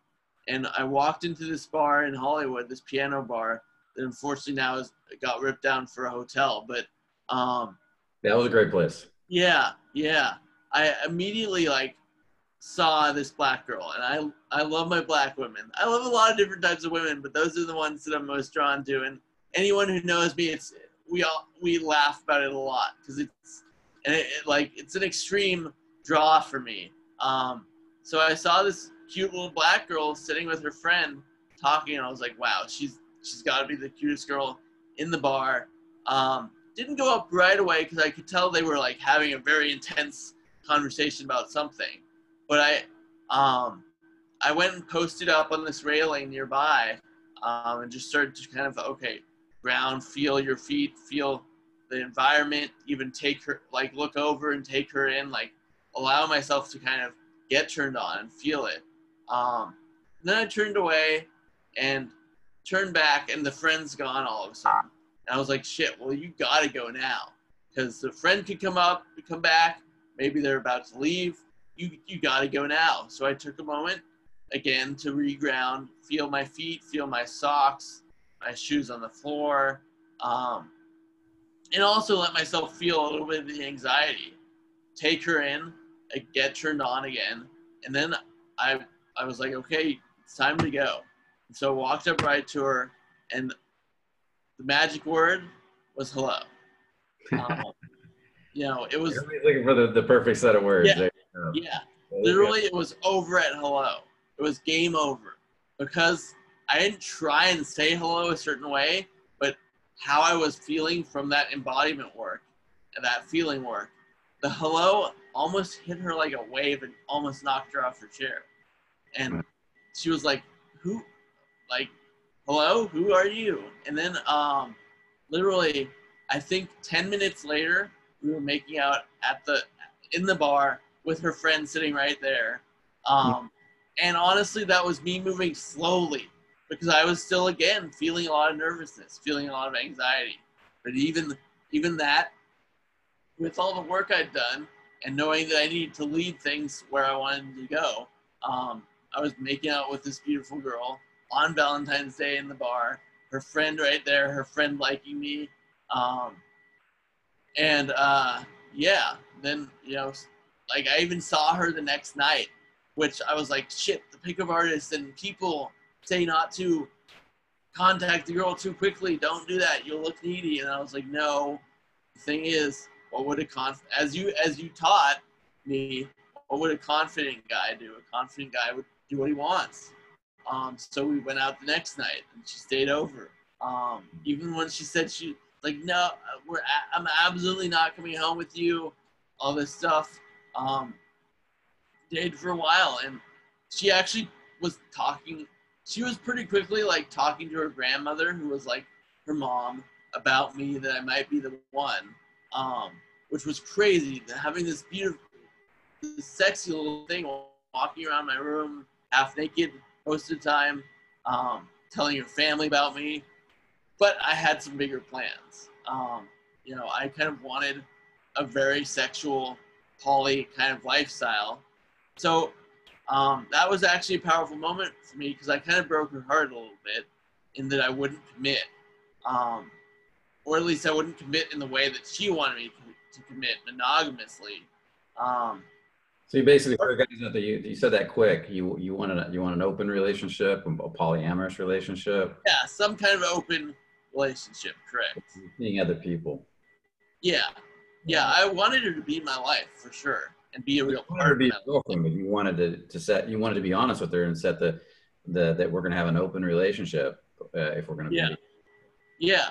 and I walked into this bar in Hollywood, this piano bar that unfortunately now is got ripped down for a hotel. But um, that was a great place. Yeah, yeah. I immediately like saw this black girl and I I love my black women. I love a lot of different types of women, but those are the ones that I'm most drawn to. And anyone who knows me, it's we all we laugh about it a lot because it's and it, it, like it's an extreme draw for me. Um, so I saw this cute little black girl sitting with her friend talking, and I was like, wow, she's she's got to be the cutest girl in the bar. Um, didn't go up right away because I could tell they were like having a very intense conversation about something but I um, I went and posted up on this railing nearby um, and just started to kind of okay ground feel your feet feel the environment even take her like look over and take her in like allow myself to kind of get turned on and feel it. Um, then i turned away and turned back and the friend's gone all of a sudden. And i was like shit well you gotta go now. Because the friend could come up come back maybe they're about to leave. You you got to go now. So I took a moment again to reground, feel my feet, feel my socks, my shoes on the floor, um, and also let myself feel a little bit of the anxiety. Take her in, I get turned on again, and then I I was like, okay, it's time to go. And so I walked up right to her, and the magic word was hello. <laughs> Um, you know, it was Everybody's looking for the, the perfect set of words. Yeah. Yeah, literally it was over at hello. It was game over because I didn't try and say hello a certain way, but how I was feeling from that embodiment work and that feeling work, the hello almost hit her like a wave and almost knocked her off her chair. And she was like, "Who? Like, hello? Who are you?" And then, um, literally, I think ten minutes later, we were making out at the in the bar with her friend sitting right there. Um, and honestly, that was me moving slowly because I was still again feeling a lot of nervousness, feeling a lot of anxiety. But even even that, with all the work I'd done and knowing that I needed to lead things where I wanted to go, um, I was making out with this beautiful girl on Valentine's Day in the bar. Her friend right there, her friend liking me, um, and uh, yeah. Then you know, like I even saw her the next night, which I was like, shit. The pickup artist and people say not to contact the girl too quickly. Don't do that. You'll look needy. And I was like, no. The thing is, what would a conf as you as you taught me, what would a confident guy do? A confident guy would do what he wants. Um, so we went out the next night, and she stayed over. Um, even when she said she like, no, we're a- I'm absolutely not coming home with you. All this stuff. Um, dated for a while, and she actually was talking. She was pretty quickly like talking to her grandmother, who was like her mom, about me that I might be the one. Um, which was crazy. Having this beautiful, this sexy little thing walking around my room half naked most of the time, um, telling your family about me. But I had some bigger plans. Um, you know, I kind of wanted a very sexual, poly kind of lifestyle. So um, that was actually a powerful moment for me because I kind of broke her heart a little bit in that I wouldn't commit, um, or at least I wouldn't commit in the way that she wanted me to commit monogamously. Um, So you basically you, you said that quick. You you want an you want an open relationship, a polyamorous relationship, yeah, some kind of open relationship, correct? seeing other people. Yeah, yeah, I wanted her to be my life for sure and be a real part of be my a girlfriend, but you wanted to, to set you wanted to be honest with her and set the the that we're gonna have an open relationship uh, if we're gonna Yeah. be. Yeah.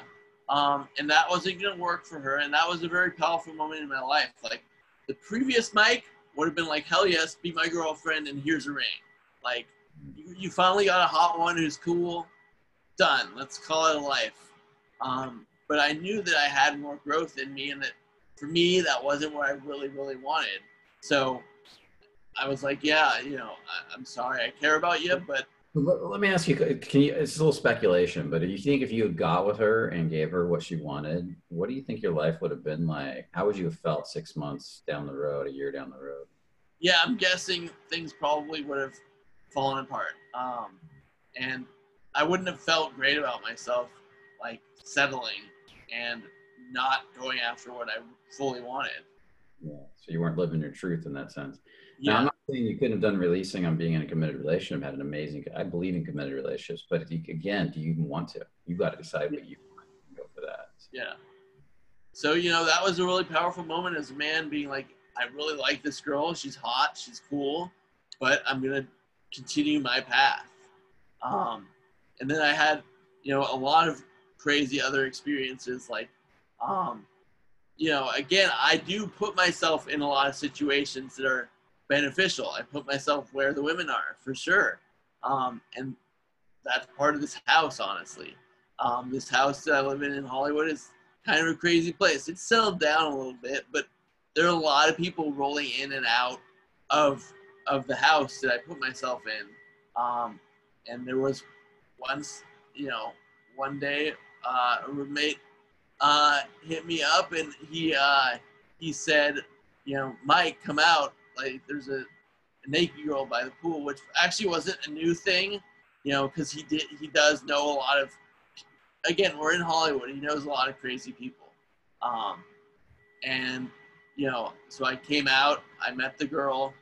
Um, and that wasn't going to work for her. And that was a very powerful moment in my life. Like the previous Mike would have been like, hell yes, be my girlfriend and here's a ring. Like you, you finally got a hot one who's cool. Done. Let's call it a life. Um, but I knew that I had more growth in me and that for me, that wasn't what I really, really wanted. So I was like, yeah, you know, I, I'm sorry I care about you, but Let, let me ask you, can you, it's a little speculation, but do you think if you had got with her and gave her what she wanted, what do you think your life would have been like? How would you have felt six months down the road, a year down the road? yeah, I'm guessing things probably would have fallen apart. Um, and I wouldn't have felt great about myself, like settling and not going after what I fully wanted. Yeah. So you weren't living your truth in that sense. Now, I'm not saying you couldn't have done releasing on being in a committed relationship, had an amazing, I believe in committed relationships, but you, again, do you even want to? You got to decide what you want and go for that. yeah. So, you know, that was a really powerful moment as a man being like, I really like this girl. She's hot. She's cool. But I'm going to continue my path. Um, and then I had, you know, a lot of crazy other experiences. Like, um, you know, again, I do put myself in a lot of situations that are beneficial. I put myself where the women are for sure. Um, and that's part of this house, honestly. Um, this house that I live in in Hollywood is kind of a crazy place. It's settled down a little bit, but there are a lot of people rolling in and out of of the house that I put myself in. Um, and there was once, you know, one day uh, a roommate uh, hit me up and he uh, he said, you know, Mike, come out. Like there's a, a naked girl by the pool, which actually wasn't a new thing, you know, because he did he does know a lot of. Again, we're in Hollywood. He knows a lot of crazy people. Um, and you know, so I came out, I met the girl,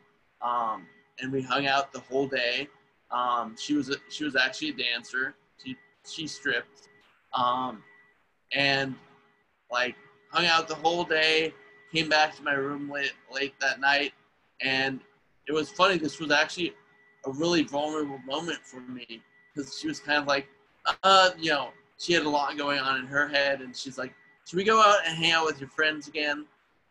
um, and we hung out the whole day. Um, she was a, she was actually a dancer. She she stripped, um, and like hung out the whole day. Came back to my room late late that night, and it was funny. This was actually a really vulnerable moment for me because she was kind of like, uh, you know, she had a lot going on in her head, and she's like, "Should we go out and hang out with your friends again?"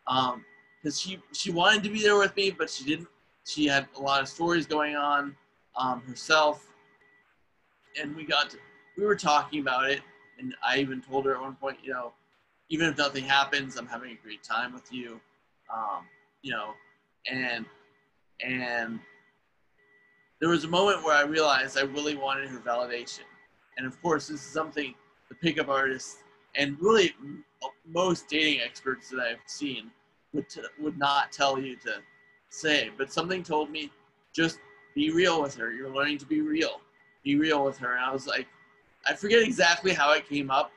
Um, because she she wanted to be there with me, but she didn't. She had a lot of stories going on um, herself, and we got to, we were talking about it, and I even told her at one point, you know, even if nothing happens, I'm having a great time with you, um, you know, and and there was a moment where I realized I really wanted her validation, and of course, this is something the pickup artists and really most dating experts that I've seen would t- would not tell you to say, but something told me just be real with her. You're learning to be real. Be real with her. And I was like, I forget exactly how it came up,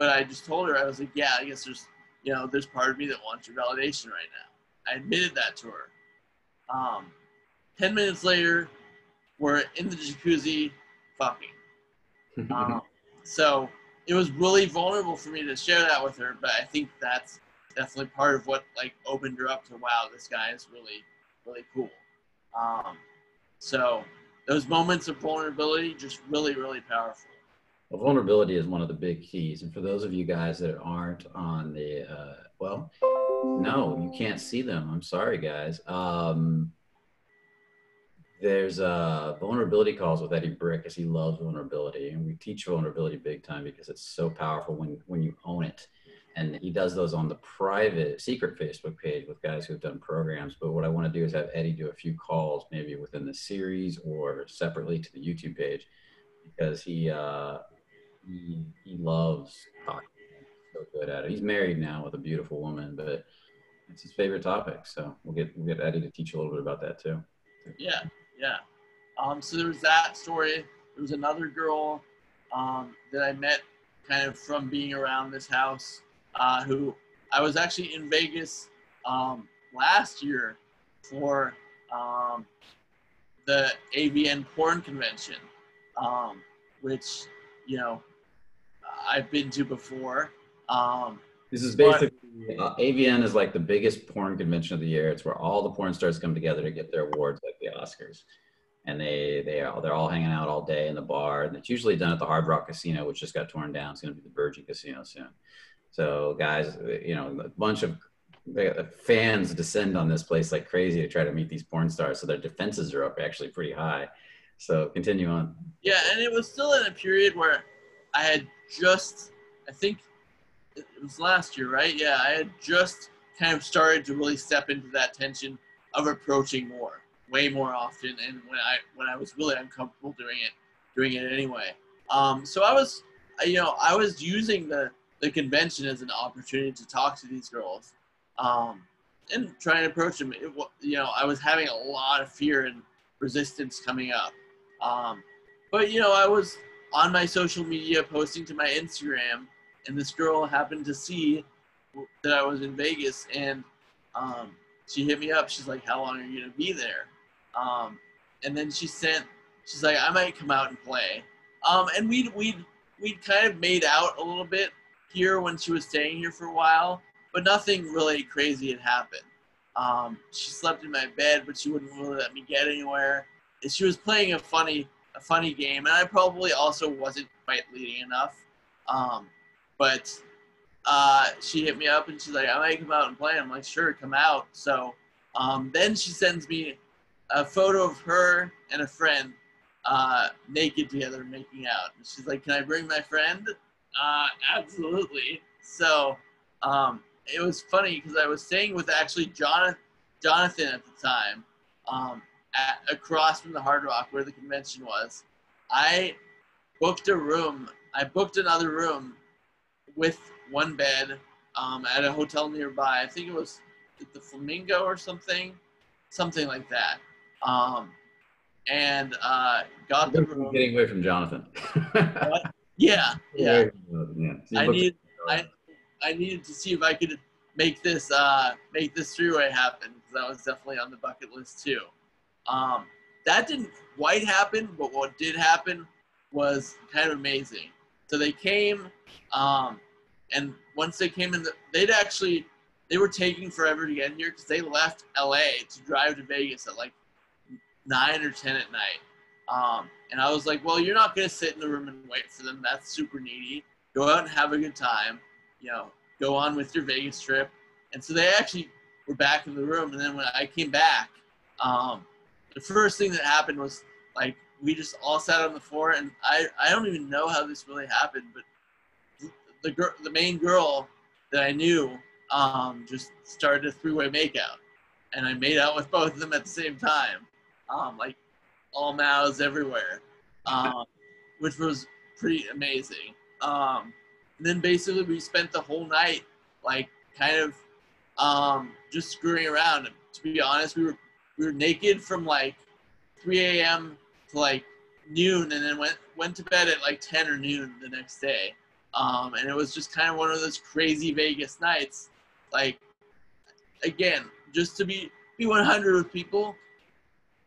but I just told her I was like, yeah, I guess there's you know there's part of me that wants your validation right now. I admitted that to her. Um, Ten minutes later, we're in the jacuzzi, fucking. <laughs> Um, so it was really vulnerable for me to share that with her, but I think that's definitely part of what like opened her up to wow, this guy is really, really cool. Um, so those moments of vulnerability just really, really powerful. Well, vulnerability is one of the big keys. And for those of you guys that aren't on the, uh, well, no, you can't see them. I'm sorry, guys. Um, there's uh, vulnerability calls with Eddie Brick because he loves vulnerability, and we teach vulnerability big time because it's so powerful when when you own it. And he does those on the private, secret Facebook page with guys who've done programs. But what I want to do is have Eddie do a few calls, maybe within the series or separately to the YouTube page, because he uh, he, he loves talking. so good at it. He's married now with a beautiful woman, but it's his favorite topic. So we'll get we'll get Eddie to teach a little bit about that too. Yeah, yeah. Um, so there was that story. There was another girl um, that I met kind of from being around this house uh, who I was actually in Vegas um, last year for um, the AVN porn convention, um, which, you know, I've been to before. Um, this is basically uh, AVN is like the biggest porn convention of the year. It's where all the porn stars come together to get their awards, like the Oscars, and they they are they're all hanging out all day in the bar. And it's usually done at the Hard Rock Casino, which just got torn down. It's going to be the Virgin Casino soon. So guys, you know, a bunch of fans descend on this place like crazy to try to meet these porn stars. So their defenses are up actually pretty high. So continue on. Yeah, and it was still in a period where I had just, I think it was last year, right? Yeah, I had just kind of started to really step into that tension of approaching more, way more often, and when I when I was really uncomfortable doing it, doing it anyway. Um, so I was, you know, I was using the the convention as an opportunity to talk to these girls, um, and try and approach them. It, you know, I was having a lot of fear and resistance coming up, um, but you know, I was on my social media posting to my Instagram and this girl happened to see that I was in Vegas, and um, she hit me up. She's like, "How long are you gonna be there?" Um, and then she sent, she's like, "I might come out and play." Um, and we'd we'd we'd kind of made out a little bit here when she was staying here for a while, but nothing really crazy had happened. Um, she slept in my bed, but she wouldn't really let me get anywhere. And she was playing a funny funny game, and I probably also wasn't quite leading enough. Um, but uh, she hit me up and she's like, I might come out and play. I'm like, sure, come out. So um, then she sends me a photo of her and a friend uh, naked together making out. And she's like, Can I bring my friend? Uh, absolutely. So um, it was funny because I was staying with actually John, Jonathan at the time um, at, across from the Hard Rock where the convention was. I booked a room. I booked another room with one bed um, at a hotel nearby. I think it was the Flamingo or something, something like that. Um, and uh, got the room. Getting away from Jonathan. <laughs> yeah, yeah. yeah. I need. I I needed to see if I could make this uh, make this three way happen because that was definitely on the bucket list too. Um, that didn't quite happen, but what did happen was kind of amazing. So they came, um, and once they came in, the, they'd actually they were taking forever to get here because they left LA to drive to Vegas at like nine or ten at night. Um, and I was like, well, you're not gonna sit in the room and wait for them. That's super needy. Go out and have a good time. You know, go on with your Vegas trip. And so they actually were back in the room. And then when I came back, um, the first thing that happened was like we just all sat on the floor, and I I don't even know how this really happened, but the girl, the main girl that I knew, um, just started a three-way makeout, and I made out with both of them at the same time, um, like all mouths everywhere, um, which was pretty amazing. Um, and then basically we spent the whole night like kind of um, just screwing around. To be honest, we were we were naked from like 3 a.m. to like noon, and then went went to bed at like 10 or noon the next day. Um, and it was just kind of one of those crazy Vegas nights. Like, again, just to be be 100 with people.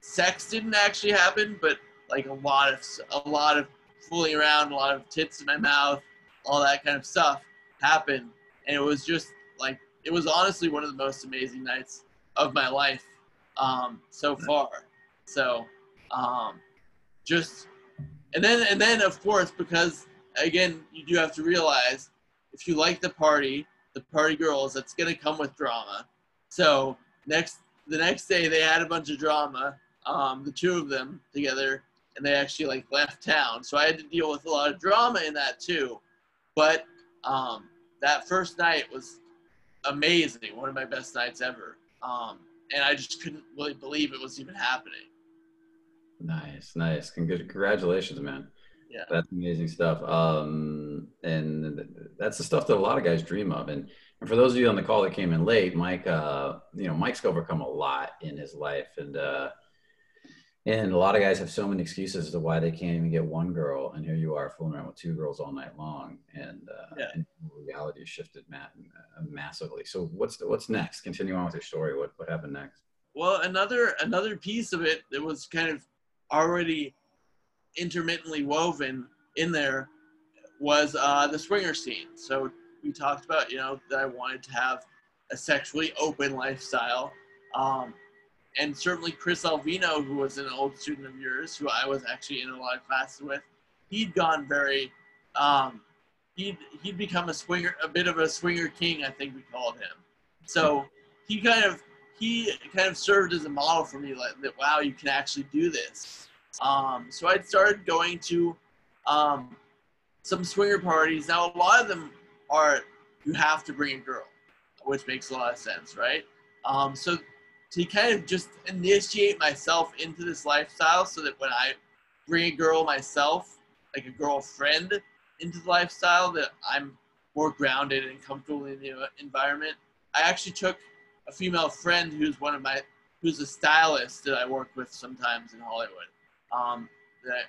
Sex didn't actually happen, but like a lot of a lot of fooling around, a lot of tits in my mouth, all that kind of stuff happened, and it was just like it was honestly one of the most amazing nights of my life um, so far. So, um, just and then and then of course because again you do have to realize if you like the party, the party girls, that's gonna come with drama. So next the next day they had a bunch of drama, um, the two of them together, and they actually like left town. So I had to deal with a lot of drama in that too. But um, that first night was amazing, one of my best nights ever. Um, and I just couldn't really believe it was even happening. Nice, nice. Congratulations, man. Yeah. That's amazing stuff. Um, and that's the stuff that a lot of guys dream of. And, and for those of you on the call that came in late, Mike, uh, you know, Mike's overcome a lot in his life. And, uh, and a lot of guys have so many excuses as to why they can't even get one girl, and here you are fooling around with two girls all night long, and, uh, yeah. and reality shifted Matt uh, massively. So what's the, what's next? Continue on with your story. What what happened next? Well, another another piece of it that was kind of already intermittently woven in there was uh, the swinger scene. So we talked about you know that I wanted to have a sexually open lifestyle. Um, and certainly Chris Alvino, who was an old student of yours, who I was actually in a lot of classes with, he'd gone very, um, he'd he'd become a swinger, a bit of a swinger king, I think we called him. So he kind of he kind of served as a model for me, like that. Wow, you can actually do this. Um, so I started going to um, some swinger parties. Now a lot of them are you have to bring a girl, which makes a lot of sense, right? Um, so to kind of just initiate myself into this lifestyle so that when I bring a girl myself, like a girlfriend, into the lifestyle, that I'm more grounded and comfortable in the environment. I actually took a female friend who's one of my, who's a stylist that I work with sometimes in Hollywood. Um, that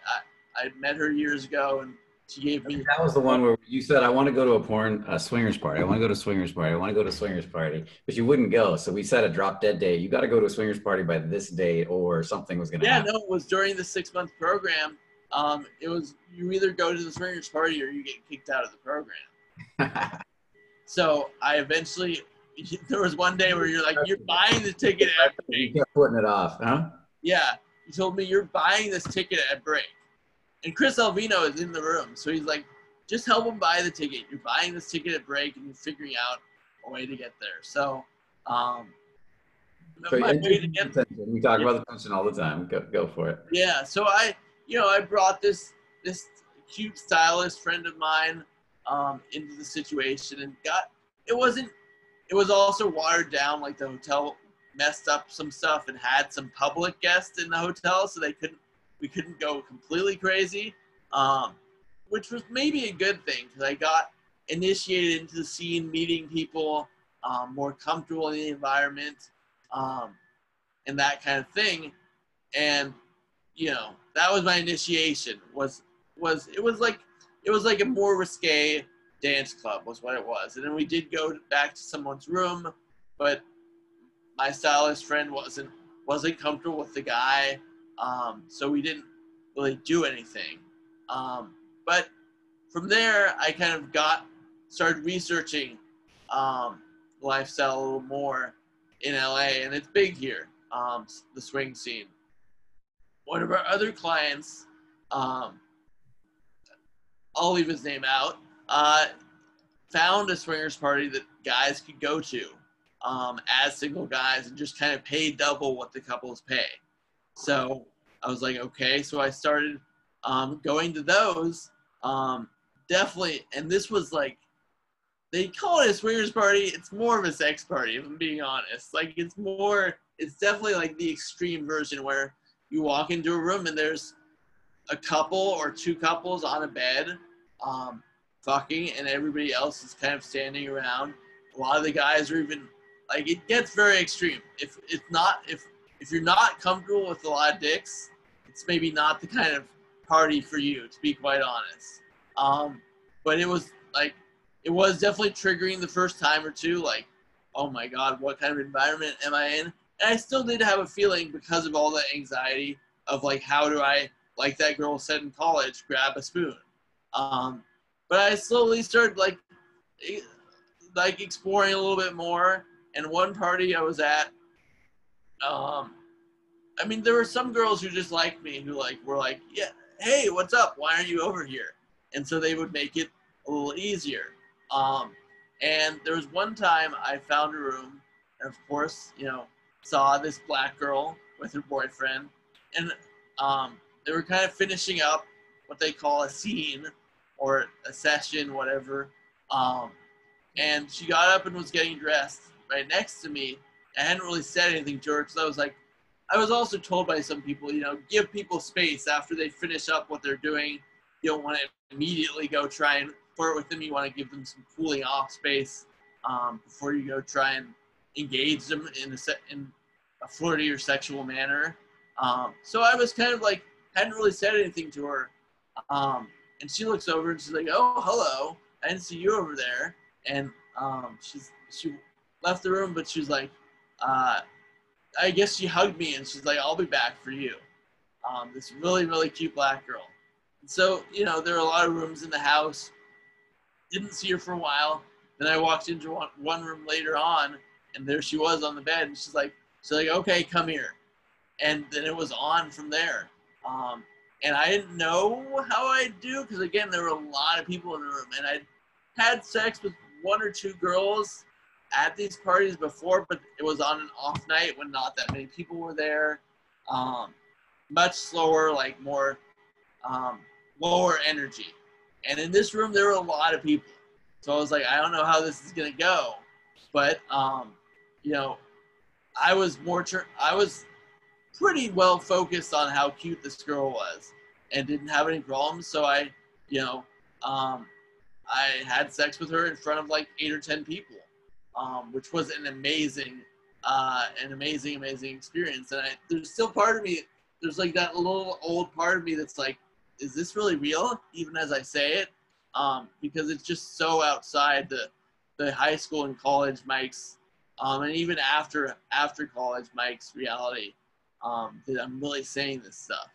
I, I met her years ago and she gave me. That was the one where you said, "I want to go to a porn a swingers party. I want to go to a swingers party. I want to go to a swingers party," but you wouldn't go. So we set a drop dead date. You got to go to a swingers party by this date, or something was going to happen. yeah, happen. no, it was during the six month program. Um, it was you either go to the swingers party or you get kicked out of the program. <laughs> so I eventually <laughs> there was one day where you're like, you're buying the ticket at you kept putting it off, huh? Yeah, you told me you're buying this ticket at break. And Chris Alvino is in the room. So he's like, just help him buy the ticket. You're buying this ticket at break and you're figuring out a way to get there. So, um, So my way to get pension. we talk about the pension all the time. Go, go for it. yeah. So I, you know, I brought this, this cute stylist friend of mine, um, into the situation and got, it wasn't, it was also watered down. Like the hotel messed up some stuff and had some public guests in the hotel. So they couldn't, we couldn't go completely crazy. Um, which was maybe a good thing because I got initiated into the scene, meeting people, um, more comfortable in the environment, um, and that kind of thing. And you know, that was my initiation. Was was it was like it was like a more risque dance club was what it was. And then we did go back to someone's room, but my stylist friend wasn't wasn't comfortable with the guy, um, so we didn't really do anything. Um, but from there, I kind of got started researching um, lifestyle a little more in LA, and it's big here, um, the swing scene. One of our other clients, um, I'll leave his name out, uh, found a swingers party that guys could go to um, as single guys and just kind of pay double what the couples pay. So I was like, okay. So I started um, going to those. Um, definitely, and this was like, they call it a swingers party. It's more of a sex party, if I'm being honest. Like, it's more, it's definitely like the extreme version where you walk into a room and there's a couple or two couples on a bed um, fucking, and everybody else is kind of standing around. A lot of the guys are even like it gets very extreme. If it's not if if you're not comfortable with a lot of dicks, it's maybe not the kind of party for you, to be quite honest. Um, but it was like it was definitely triggering the first time or two. Like, oh my god, what kind of environment am I in? And I still did have a feeling because of all the anxiety of like, how do I, like that girl said in college, grab a spoon. Um, but I slowly started like, like exploring a little bit more. And one party I was at, um, I mean, there were some girls who just liked me who like were like, yeah, hey, what's up? Why aren't you over here? And so they would make it a little easier. Um, and there was one time I found a room, and of course, you know, saw this black girl with her boyfriend, and um, they were kind of finishing up what they call a scene or a session, whatever. Um, and she got up and was getting dressed right next to me. I hadn't really said anything to her because I was like, I was also told by some people, you know, give people space after they finish up what they're doing. You don't want to immediately go try and flirt with them. You want to give them some cooling off space um, before you go try and engage them in a, se- in a flirty or sexual manner. Um, so I was kind of like, hadn't really said anything to her. Um, and she looks over and she's like, "Oh, hello. I didn't see you over there." And um, she's she left the room, but she's like, uh, I guess she hugged me and she's like, "I'll be back for you." Um, this really really cute black girl. And so you know there are a lot of rooms in the house. Didn't see her for a while. Then I walked into one, one room later on, and there she was on the bed, and she's like, she's like, "Okay, come here," and then it was on from there. Um, and I didn't know how I'd do because again there were a lot of people in the room, and I had sex with one or two girls at these parties before, but it was on an off night when not that many people were there. Um, much slower, like more um, lower energy. And in this room, there were a lot of people. So I was like, I don't know how this is gonna go, but um, you know, I was more. I was pretty well focused on how cute this girl was and didn't have any problems. So I, you know, um, I had sex with her in front of like eight or ten people, um, which was an amazing, uh, an amazing, amazing experience. And I, there's still part of me, there's like that little old part of me that's like, is this really real? Even as I say it, um, because it's just so outside the the high school and college Mike's, um, and even after after college Mike's reality um, that I'm really saying this stuff.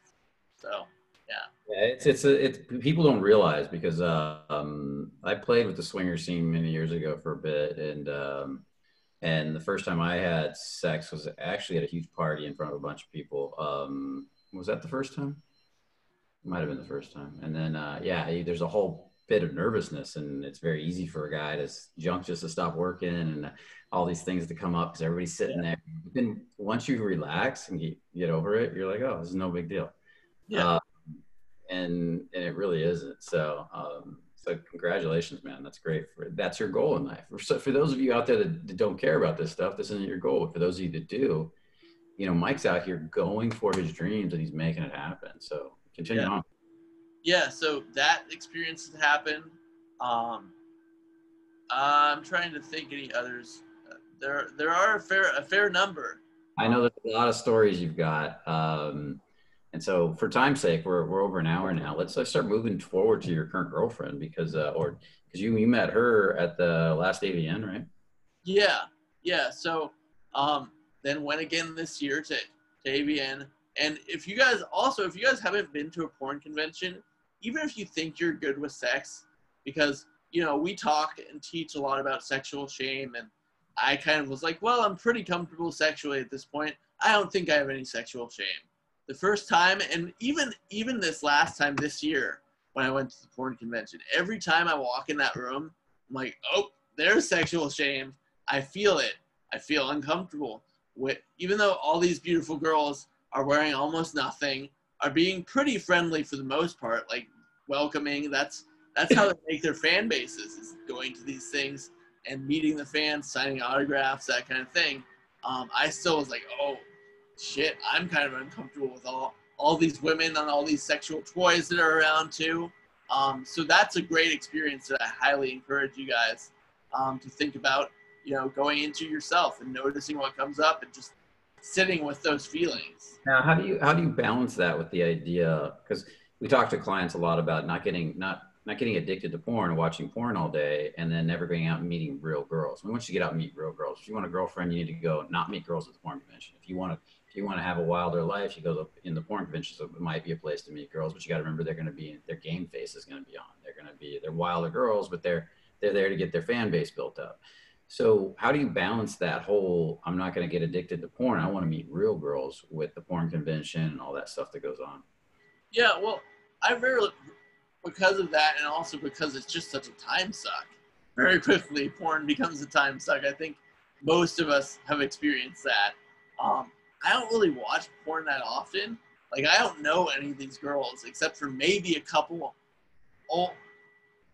So yeah. Yeah, it's it's a, it's people don't realize because uh, um, I played with the swinger scene many years ago for a bit, and um, and the first time I had sex was actually at a huge party in front of a bunch of people. Um, was that the first time? Might have been the first time. And then uh, yeah, there's a whole bit of nervousness, and it's very easy for a guy to junk just to stop working and all these things to come up because everybody's sitting yeah. there. Then once you relax and get, get over it, you're like, oh, this is no big deal. Yeah. Uh, and and it really isn't. So um, so congratulations, man. That's great. For that's your goal in life. For, so for those of you out there that, that don't care about this stuff, this isn't your goal. But for those of you that do, you know, Mike's out here going for his dreams and he's making it happen. So continue yeah. on. Yeah. So that experience has happened. Um, I'm trying to think any others. There there are a fair a fair number. I know there's a lot of stories you've got. Um, and so, for time's sake, we're, we're over an hour now. Let's, let's start moving forward to your current girlfriend because, uh, or because you, you met her at the last AVN, right? Yeah, yeah. So um, then went again this year to, to AVN. And if you guys also, if you guys haven't been to a porn convention, even if you think you're good with sex, because you know we talk and teach a lot about sexual shame, and I kind of was like, well, I'm pretty comfortable sexually at this point. I don't think I have any sexual shame. The first time, and even even this last time this year when I went to the porn convention, every time I walk in that room, I'm like, oh, there's sexual shame. I feel it. I feel uncomfortable with, even though all these beautiful girls are wearing almost nothing, are being pretty friendly for the most part, like welcoming. That's that's how they <laughs> make their fan bases is going to these things and meeting the fans, signing autographs, that kind of thing. Um, I still was like, oh shit, I'm kind of uncomfortable with all all these women and all these sexual toys that are around too. Um, so that's a great experience that I highly encourage you guys um, to think about you know, going into yourself and noticing what comes up and just sitting with those feelings. Now, how do you how do you balance that with the idea? Because we talk to clients a lot about not getting not not getting addicted to porn, watching porn all day, and then never going out and meeting real girls. We want you to get out and meet real girls. If you want a girlfriend, you need to go not meet girls at the porn convention. If you want to you want to have a wilder life, you go in the porn convention. So it might be a place to meet girls, but you got to remember they're going to be their game face is going to be on. They're going to be they're wilder girls, but they're they're there to get their fan base built up. So how do you balance that whole I'm not going to get addicted to porn. I want to meet real girls with the porn convention and all that stuff that goes on. Yeah, well, I rarely because of that and also because it's just such a time suck. Very quickly porn becomes a time suck. I think most of us have experienced that. Um, I don't really watch porn that often. Like I don't know any of these girls except for maybe a couple old,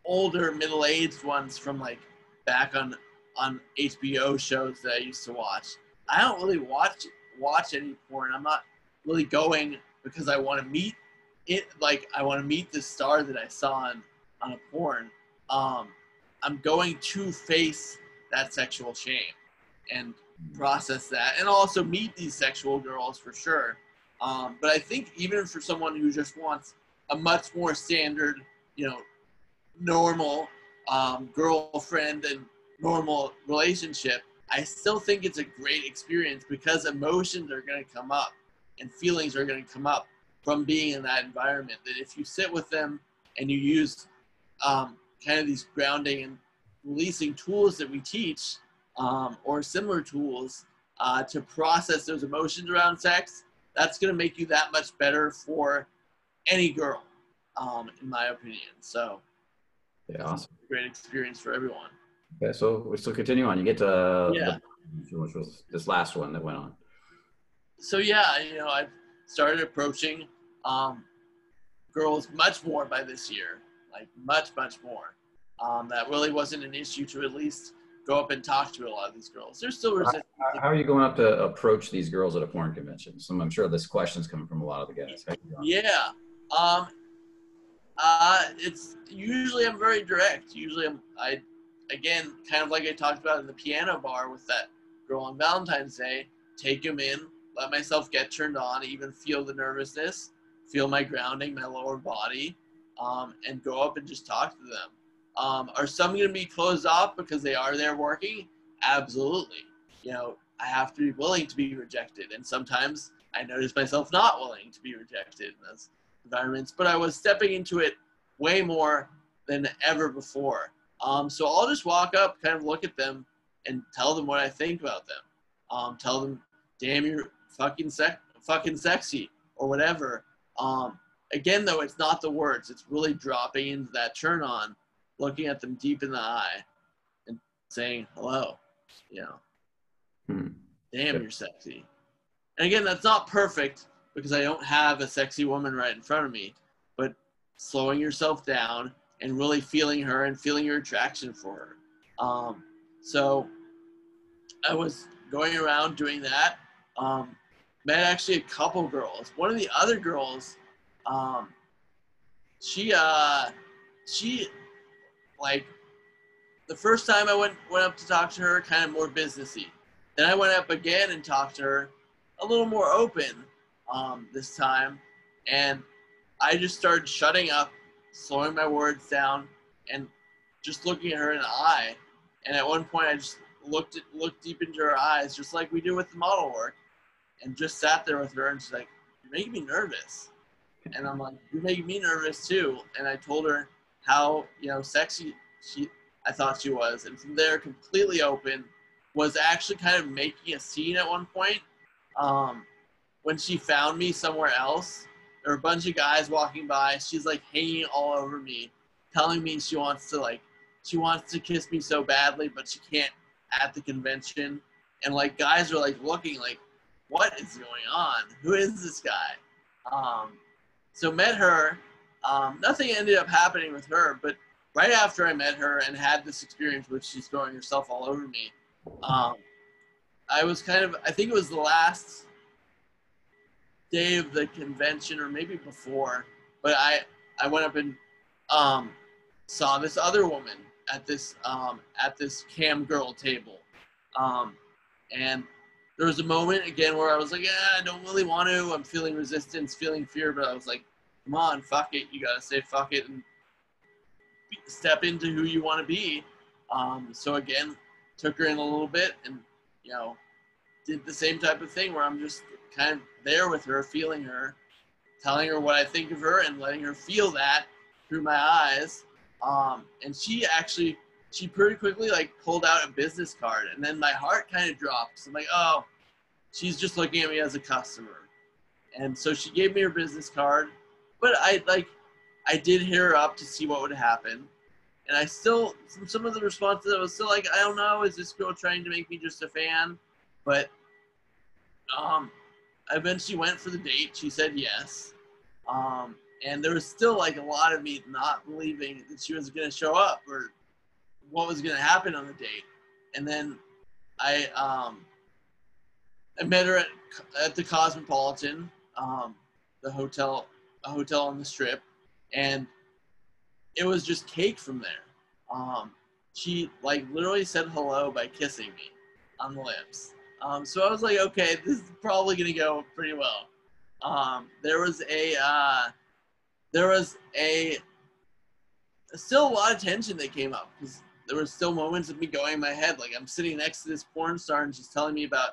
older middle-aged ones from like back on on HBO shows that I used to watch. I don't really watch watch any porn. I'm not really going because I want to meet it. Like I want to meet the star that I saw on on a porn. Um, I'm going to face that sexual shame and process that, and also meet these sexual girls for sure. Um, but I think even for someone who just wants a much more standard, you know, normal um, girlfriend and normal relationship, I still think it's a great experience because emotions are going to come up and feelings are going to come up from being in that environment. That if you sit with them and you use um, kind of these grounding and releasing tools that we teach um, or similar tools uh, to process those emotions around sex, that's going to make you that much better for any girl, um, in my opinion. So, yeah, awesome. great experience for everyone. Okay, so we still continue on. You get to yeah. The, which was this last one that went on. So yeah, you know, I've started approaching um, girls much more by this year, like much, much more. Um, that really wasn't an issue to at least go up and talk to a lot of these girls. There's still resistance. How, how are you going up to approach these girls at a porn convention? So I'm sure this question's coming from a lot of the guys. Yeah. Um, uh, it's usually I'm very direct. Usually I'm, I again, kind of like I talked about in the piano bar with that girl on Valentine's Day, take them in, let myself get turned on, even feel the nervousness, feel my grounding, my lower body, um, and go up and just talk to them. Um, are some going to be closed off because they are there working? Absolutely. You know, I have to be willing to be rejected. And sometimes I notice myself not willing to be rejected in those environments, but I was stepping into it way more than ever before. Um, so I'll just walk up, kind of look at them, and tell them what I think about them. Um, tell them, "Damn, you're fucking sec- fucking sexy," or whatever. Um, again, though, it's not the words; it's really dropping into that turn on, looking at them deep in the eye, and saying hello. You know, hmm. damn, you're sexy. And again, that's not perfect because I don't have a sexy woman right in front of me, but slowing yourself down and really feeling her and feeling your attraction for her. Um, so I was going around doing that. Um, met actually a couple girls. One of the other girls, um, she uh, she like the first time I went went up to talk to her, kind of more businessy. Then I went up again and talked to her, a little more open um, this time, And I just started shutting up, slowing my words down, and just looking at her in the eye. And at one point, I just looked at, looked deep into her eyes, just like we do with the model work, and just sat there with her. And she's like, "You're making me nervous." And I'm like, "You're making me nervous too." And I told her how you know sexy she I thought she was, and from there, completely open. Was actually kind of making a scene at one point. Um, when she found me somewhere else, there were a bunch of guys walking by. She's like hanging all over me, telling me she wants to like she wants to kiss me so badly, but she can't at the convention. And like guys are like looking like, what is going on? Who is this guy? Um, so met her. Um, nothing ended up happening with her, but right after I met her and had this experience where she's throwing herself all over me, um, I was kind of I think it was the last day of the convention or maybe before, but I I went up and um, saw this other woman at this um, at this cam girl table, um, and there was a moment again where I was like, yeah, I don't really want to. I'm feeling resistance, feeling fear, but I was like, come on, fuck it. You gotta say fuck it and step into who you want to be. Um, so again, took her in a little bit and you know did the same type of thing where I'm just kind of there with her, feeling her, telling her what I think of her, and letting her feel that through my eyes. Um, and she actually, she pretty quickly like pulled out a business card, and then my heart kind of dropped. So I'm like, oh, she's just looking at me as a customer. And so she gave me her business card, but I like, I did hit her up to see what would happen. And I still, from some of the responses, I was still like, I don't know, is this girl trying to make me just a fan? But um, I eventually went for the date. She said yes. Um, and there was still like a lot of me not believing that she was going to show up or what was going to happen on the date. And then I, um, I met her at, at the Cosmopolitan, um, the hotel, a hotel on the strip. And it was just cake from there. Um, she like literally said hello by kissing me on the lips. Um, so I was like, okay, this is probably gonna go pretty well. Um, there was a uh, there was a still a lot of tension that came up because there were still moments of me going in my head like I'm sitting next to this porn star and she's telling me about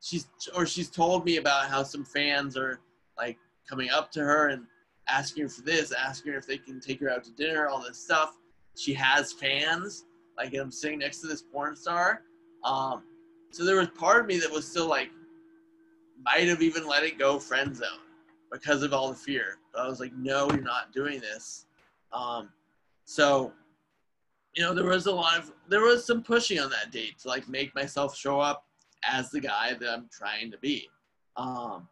she's or she's told me about how some fans are like coming up to her and asking her for this, asking her if they can take her out to dinner, all this stuff. She has fans. Like I'm sitting next to this porn star. Um, so there was part of me that was still like, might have even let it go friend zone because of all the fear. But I was like, no, you're not doing this. Um, so, you know, there was a lot of, there was some pushing on that date to like make myself show up as the guy that I'm trying to be. Um,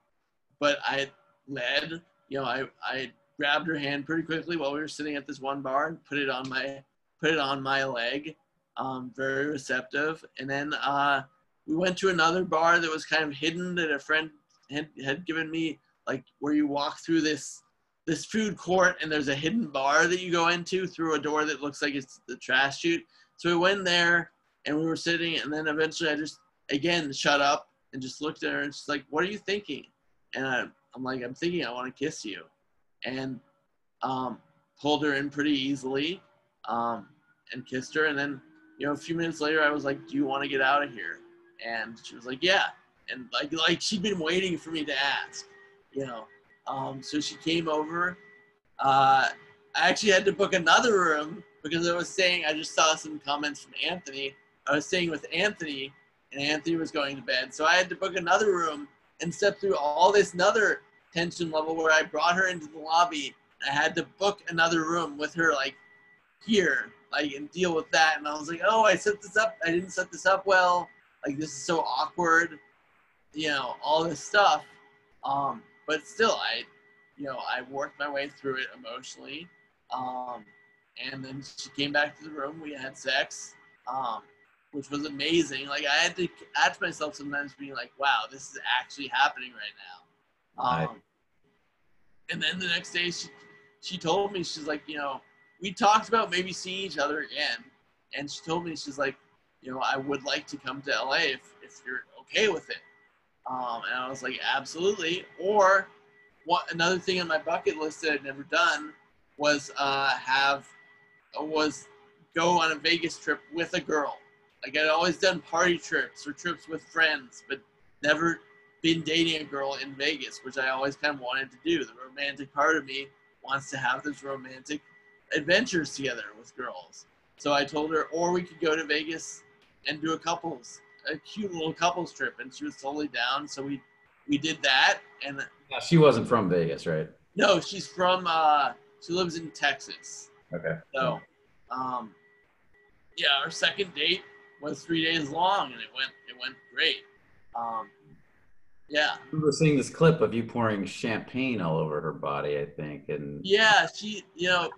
but I led, you know, I, I grabbed her hand pretty quickly while we were sitting at this one bar and put it on my, put it on my leg. Um, very receptive. And then, uh, we went to another bar that was kind of hidden that a friend had, had given me like where you walk through this this food court and there's a hidden bar that you go into through a door that looks like it's the trash chute so we went there and we were sitting and then eventually i just again shut up and just looked at her and she's like what are you thinking and I, i'm like i'm thinking i want to kiss you and um, pulled her in pretty easily um, and kissed her and then you know a few minutes later i was like do you want to get out of here and she was like, yeah. And like, like she'd been waiting for me to ask, you know. Um, so she came over. Uh, I actually had to book another room because I was saying, I just saw some comments from Anthony. I was staying with Anthony and Anthony was going to bed. So I had to book another room and step through all this another tension level where I brought her into the lobby. I had to book another room with her like here, like and deal with that. And I was like, oh, I set this up. I didn't set this up well like this is so awkward, you know, all this stuff. Um, but still, I, you know, I worked my way through it emotionally. Um, and then she came back to the room. We had sex, um, which was amazing. Like I had to catch myself sometimes being like, "Wow, this is actually happening right now." Um, right. And then the next day, she she told me she's like, you know, we talked about maybe seeing each other again, and she told me she's like, you know, I would like to come to LA if, if you're okay with it. Um, and I was like, absolutely. Or what another thing on my bucket list that I'd never done was uh, have was go on a Vegas trip with a girl. Like I'd always done party trips or trips with friends, but never been dating a girl in Vegas, which I always kind of wanted to do. The romantic part of me wants to have this romantic adventures together with girls. So I told her, or we could go to Vegas and do a couples, a cute little couples trip, and she was totally down. So we we did that, and Yeah, she wasn't from Vegas, right? no, she's from uh, she lives in Texas. Okay. So, um, yeah, our second date was three days long, and it went it went great. Um, yeah, I remember seeing this clip of you pouring champagne all over her body, I think, and yeah. She, you know,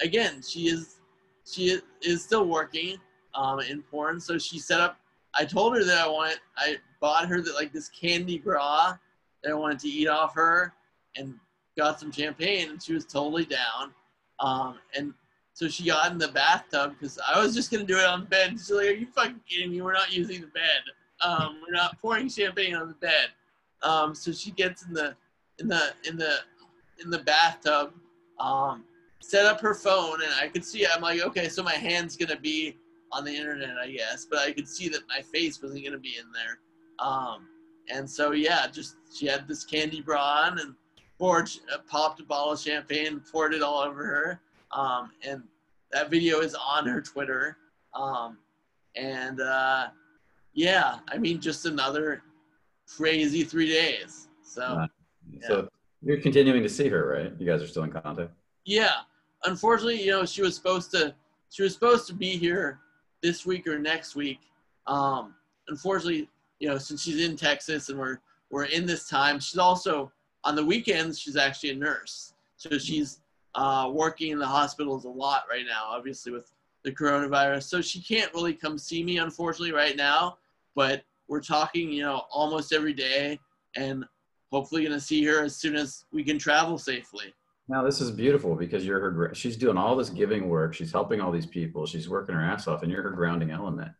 again, she is she is, is still working um, in porn, so she set up. I told her that I want. I bought her that like this candy bra that I wanted to eat off her, and got some champagne, and she was totally down. Um, and so she got in the bathtub because I was just gonna do it on the bed. She's like, "Are you fucking kidding me? We're not using the bed. Um, we're not pouring champagne on the bed." Um, so she gets in the in the in the in the bathtub, um, set up her phone, and I could see. I'm like, okay, so my hand's gonna be on the internet, I guess, but I could see that my face wasn't gonna be in there. Um, and so yeah, just she had this candy bra on and poured, uh, popped a bottle of champagne, poured it all over her. Um, and that video is on her Twitter. Um, and uh, yeah, I mean, just another crazy three days. So Wow. so you're continuing to see her, right? You guys are still in contact. yeah, unfortunately, you know, she was supposed to she was supposed to be here this week or next week. Um, unfortunately, you know, since she's in Texas and we're we're in this time, she's also on the weekends. She's actually a nurse, so she's uh, working in the hospitals a lot right now, obviously with the coronavirus. So she can't really come see me, unfortunately, right now. But we're talking, you know, almost every day, and hopefully gonna see her as soon as we can travel safely. Now this is beautiful because you're her. She's doing all this giving work. She's helping all these people. She's working her ass off, and you're her grounding element.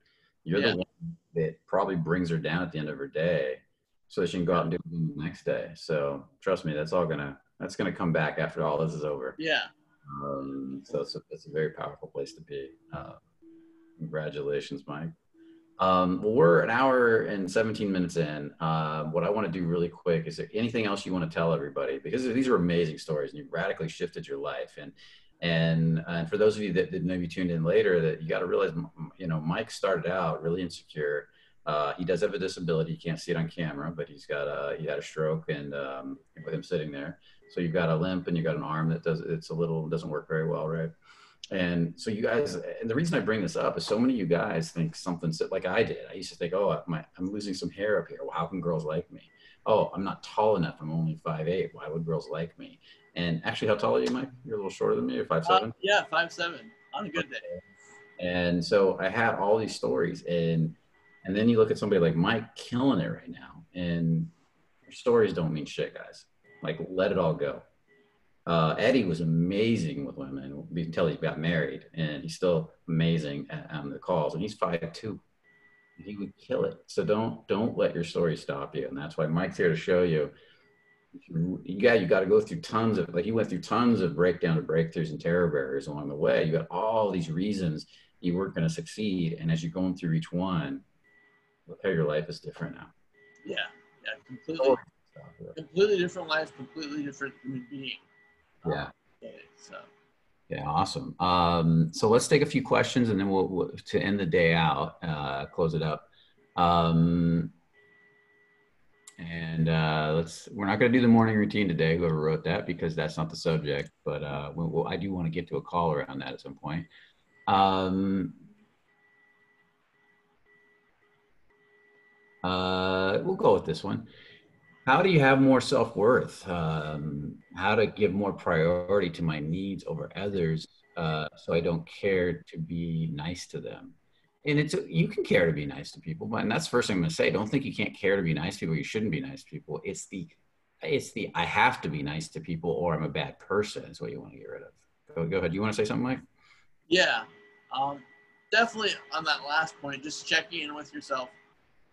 You're Yeah. the one that probably brings her down at the end of her day, so that she can go out and do it the next day. So trust me, that's all gonna that's gonna come back after all this is over. Yeah. Um, so it's a, it's a very powerful place to be. Uh, congratulations, Mike. Um, well, we're an hour and 17 minutes in. Uh, what I want to do really quick is there anything else you want to tell everybody? Because these are amazing stories and you radically shifted your life. And, and, and for those of you that, that maybe tuned in later that you got to realize, you know, Mike started out really insecure. Uh, he does have a disability. You can't see it on camera, but he's got a, he had a stroke and, um, with him sitting there. So you've got a limp and you've got an arm that does, it's a little, doesn't work very well. Right. And so you guys, and the reason I bring this up is so many of you guys think something like I did. I used to think, oh, my, I'm losing some hair up here. Well, how can girls like me? Oh, I'm not tall enough. I'm only five eight. Why would girls like me? And actually, how tall are you, Mike? You're a little shorter than me. You're five Uh, seven. yeah, five seven on a good day. And so I had all these stories, and and then you look at somebody like Mike killing it right now, and your stories don't mean shit, guys. Like let it all go. Uh, Eddie was amazing with women until he got married, and he's still amazing at, on the calls. And he's five two. He would kill it. So don't don't let your story stop you, and that's why Mike's here to show you. You, yeah, you got to go through tons of like he went through tons of breakdown and breakthroughs and terror barriers along the way. You got all these reasons you weren't going to succeed, and as you're going through each one, look how your life is different now. Yeah, yeah, completely, completely different life, completely different human being. Yeah. Okay, so Yeah, awesome. Um, so let's take a few questions and then we'll, we'll to end the day out, uh, close it up. Um, and uh, let's we're not going to do the morning routine today, whoever wrote that, because that's not the subject. But uh, we'll, we'll- I do want to get to a call around that at some point. Um, uh, we'll go with this one. How do you have more self worth? Um, how to give more priority to my needs over others uh, so I don't care to be nice to them? And it's you can care to be nice to people, but and that's first thing I'm going to say. Don't think you can't care to be nice to people. You shouldn't be nice to people. It's the it's the I have to be nice to people or I'm a bad person is what you want to get rid of. Go, go ahead. You want to say something, Mike? yeah, um, definitely on that last point, just checking in with yourself.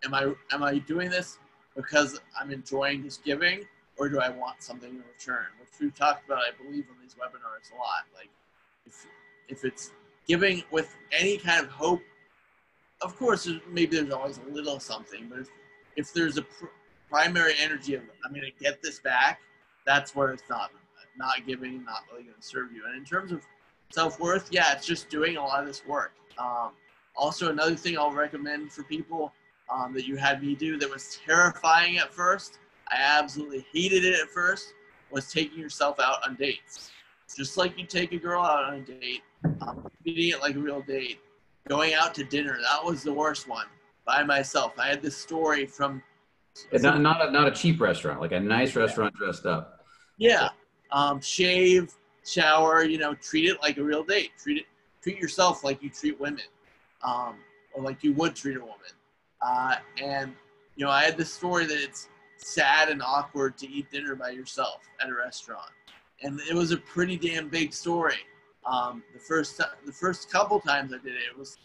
Am I am I doing this because I'm enjoying just giving, or do I want something in return? Which we've talked about, I believe, on these webinars a lot. Like, if if it's giving with any kind of hope, of course, maybe there's always a little something, but if, if there's a pr- primary energy of I'm going to get this back, that's where it's not not giving, not really going to serve you. And in terms of self worth, yeah, it's just doing a lot of this work. Um, also, another thing I'll recommend for people um, that you had me do that was terrifying at first I absolutely hated it at first, was taking yourself out on dates. Just like you take a girl out on a date, um, treating it like a real date, going out to dinner, that was the worst one by myself. I had this story from. It's not, not, a, not a cheap restaurant, like a nice restaurant yeah. dressed up. Yeah. Um, shave, shower, you know, treat it like a real date. Treat it, treat yourself like you treat women, um, or like you would treat a woman. Uh, and, you know, I had this story that it's, sad and awkward to eat dinner by yourself at a restaurant. And it was a pretty damn big story. Um, the first the first couple times I did it, it was,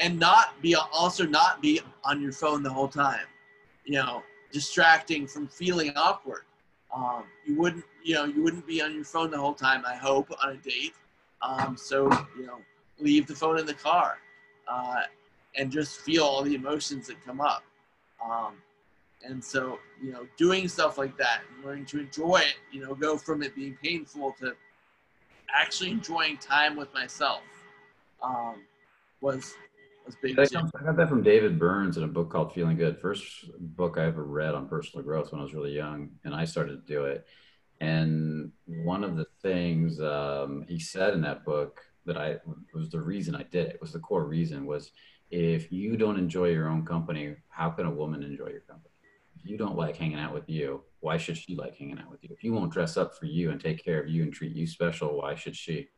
and not be also not be on your phone the whole time, you know, distracting from feeling awkward. Um, you wouldn't you know you wouldn't be on your phone the whole time. I hope on a date. Um, so you know, leave the phone in the car, uh, and just feel all the emotions that come up. Um, and so, you know, doing stuff like that, learning to enjoy it, you know, go from it being painful to actually enjoying time with myself um, was was big. I got that from David Burns in a book called Feeling Good. First book I ever read on personal growth when I was really young, and I started to do it. And one of the things um, he said in that book that I was the reason I did it was the core reason was if you don't enjoy your own company, how can a woman enjoy your company? If you don't like hanging out with you, why should she like hanging out with you? If you won't dress up for you and take care of you and treat you special, why should she?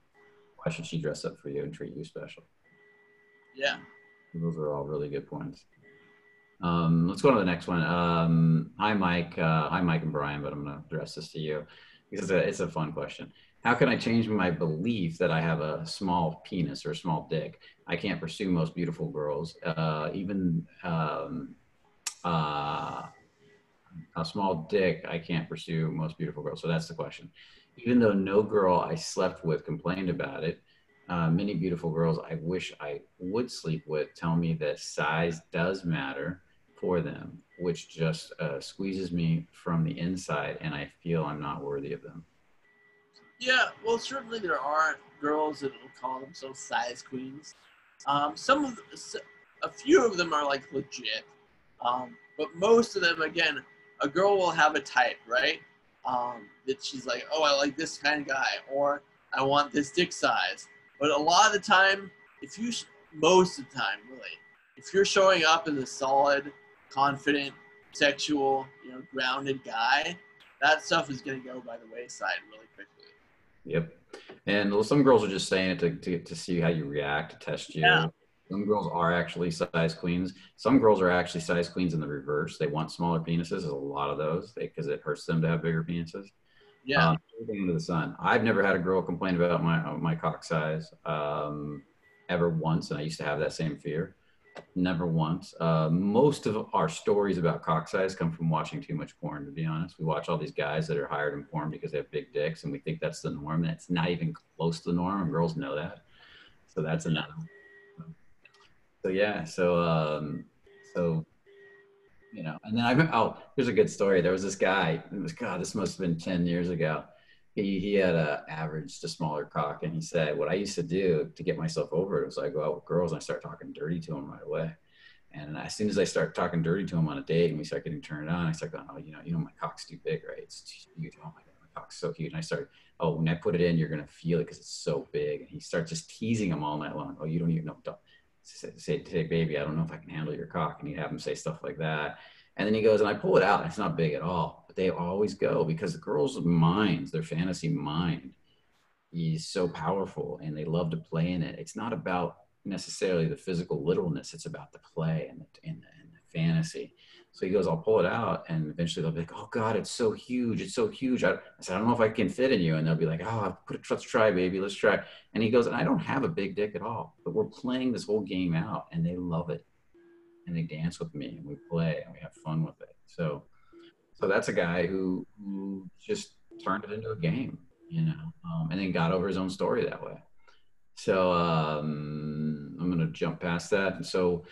Why should she dress up for you and treat you special? Yeah. Those are all really good points. Um, let's go on to the next one. Um, hi, Mike. Uh, hi, Mike and Brian, but I'm going to address this to you because it's a, it's a fun question. How can I change my belief that I have a small penis or a small dick? I can't pursue most beautiful girls. Uh, even um, uh, a small dick, I can't pursue most beautiful girls. So that's the question. Even though no girl I slept with complained about it, uh, many beautiful girls I wish I would sleep with tell me that size does matter for them, which just uh, squeezes me from the inside, and I feel I'm not worthy of them. Yeah, well, certainly there are girls that will call themselves size queens. Um, some of, a few of them are like legit, um, but most of them, again, a girl will have a type, right? Um, that she's like, oh, I like this kind of guy, or I want this dick size. But a lot of the time, if you, most of the time, really, if you're showing up as a solid, confident, sexual, you know, grounded guy, that stuff is going to go by the wayside really quickly. Yep. And some girls are just saying it to, to, to see how you react, to test you. Yeah. Some girls are actually size queens. Some girls are actually size queens in the reverse. They want smaller penises. There's a lot of those because it hurts them to have bigger penises. Yeah. Um, under the sun. I've never had a girl complain about my my cock size um, ever once, and I used to have that same fear. Never once. Uh, most of our stories about cock size come from watching too much porn. To be honest, we watch all these guys that are hired in porn because they have big dicks, and we think that's the norm. It's not even close to the norm. And girls know that. So that's another so yeah, so um, so you know, and then I oh, here's a good story. There was this guy. It was God. This must have been ten years ago. He he had a average to smaller cock, and he said, "What I used to do to get myself over it was I go out with girls and I start talking dirty to them right away." And as soon as I start talking dirty to them on a date and we start getting turned on, I start going, "Oh, you know, you know, my cock's too big, right? It's too huge. Oh my god, my cock's so huge." And I start, "Oh, when I put it in, you're gonna feel it because it's so big." And he starts just teasing him all night long. "Oh, you don't even know." Don't say, say, baby, I don't know if I can handle your cock. And he'd have him say stuff like that. And then he goes, and I pull it out. It's not big at all, but they always go because the girls' minds, their fantasy mind is so powerful and they love to play in it. It's not about necessarily the physical literalness. It's about the play and the, and the, and the fantasy. So he goes, I'll pull it out. And eventually they'll be like, oh God, it's so huge. It's so huge. I, I said, I don't know if I can fit in you. And they'll be like, oh, put it, let's try, baby. Let's try. And he goes, and I don't have a big dick at all, but we're playing this whole game out and they love it. And they dance with me and we play and we have fun with it. So so that's a guy who who just turned it into a game, you know, um, and then got over his own story that way. So um, I'm gonna jump past that. And so,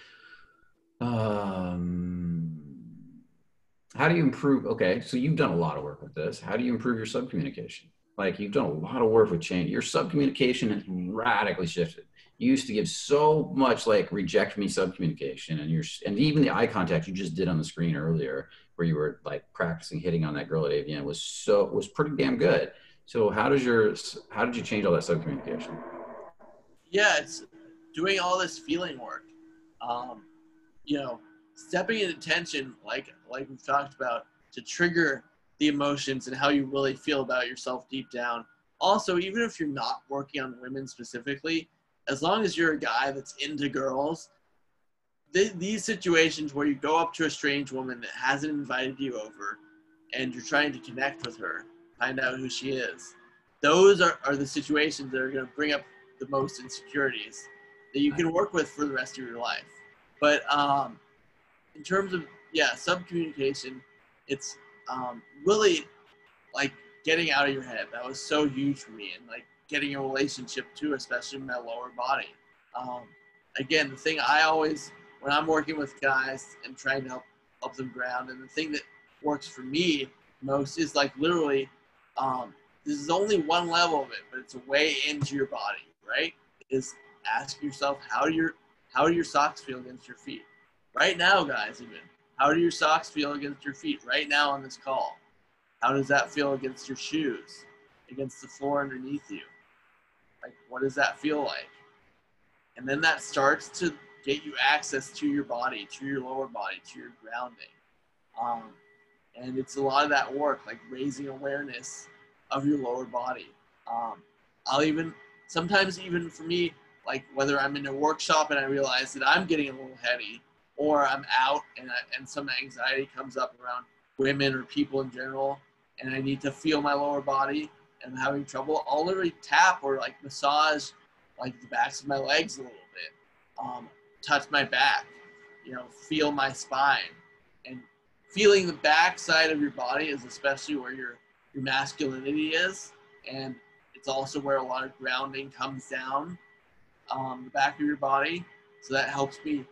um, how do you improve? Okay, so you've done a lot of work with this. How do you improve your subcommunication? Like you've done a lot of work with change. Your subcommunication has radically shifted. You used to give so much like reject me subcommunication, and you're and even the eye contact you just did on the screen earlier, where you were like practicing hitting on that girl at AVN, was so was pretty damn good. So how does your how did you change all that subcommunication? Yeah, it's doing all this feeling work. Um, you know, stepping into tension, like like we've talked about, to trigger the emotions and how you really feel about yourself deep down. Also, even if you're not working on women specifically, as long as you're a guy that's into girls, th- these situations where you go up to a strange woman that hasn't invited you over and you're trying to connect with her, find out who she is, those are, are the situations that are going to bring up the most insecurities that you can work with for the rest of your life. But um, in terms of, yeah, subcommunication, it's um, really like getting out of your head. That was so huge for me, and like getting a relationship too, especially in my lower body. Um, again, the thing I always when I'm working with guys and trying to help help them ground, and the thing that works for me most is like literally, um, this is only one level of it, but it's a way into your body, right? Is ask yourself how your how do your socks feel against your feet? Right now, guys, even how do your socks feel against your feet right now on this call? How does that feel against your shoes, against the floor underneath you? Like, what does that feel like? And then that starts to get you access to your body, to your lower body, to your grounding. Um, and it's a lot of that work, like raising awareness of your lower body. Um, I'll even, sometimes even for me, like whether I'm in a workshop and I realize that I'm getting a little heady, or I'm out and, I, and some anxiety comes up around women or people in general, and I need to feel my lower body I'm having trouble, I'll literally tap or like massage like the backs of my legs a little bit, um, touch my back, you know, feel my spine, and feeling the back side of your body is especially where your your masculinity is, and it's also where a lot of grounding comes down um, the back of your body. So that helps me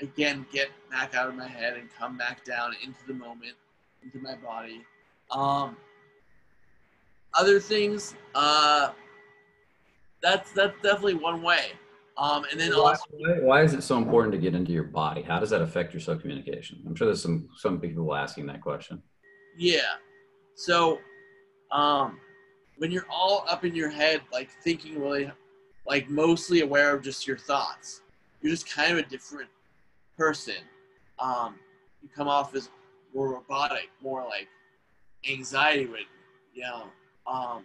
again get back out of my head and come back down into the moment, into my body. Um, other things, uh, that's that's definitely one way. Um, and then why, also, why, is it so important to get into your body? How does that affect your self communication? I'm sure there's some some people asking that question. Yeah. So, um, when you're all up in your head, like thinking really, like mostly aware of just your thoughts, you're just kind of a different person, um, you come off as more robotic, more like anxiety ridden, you know. Um,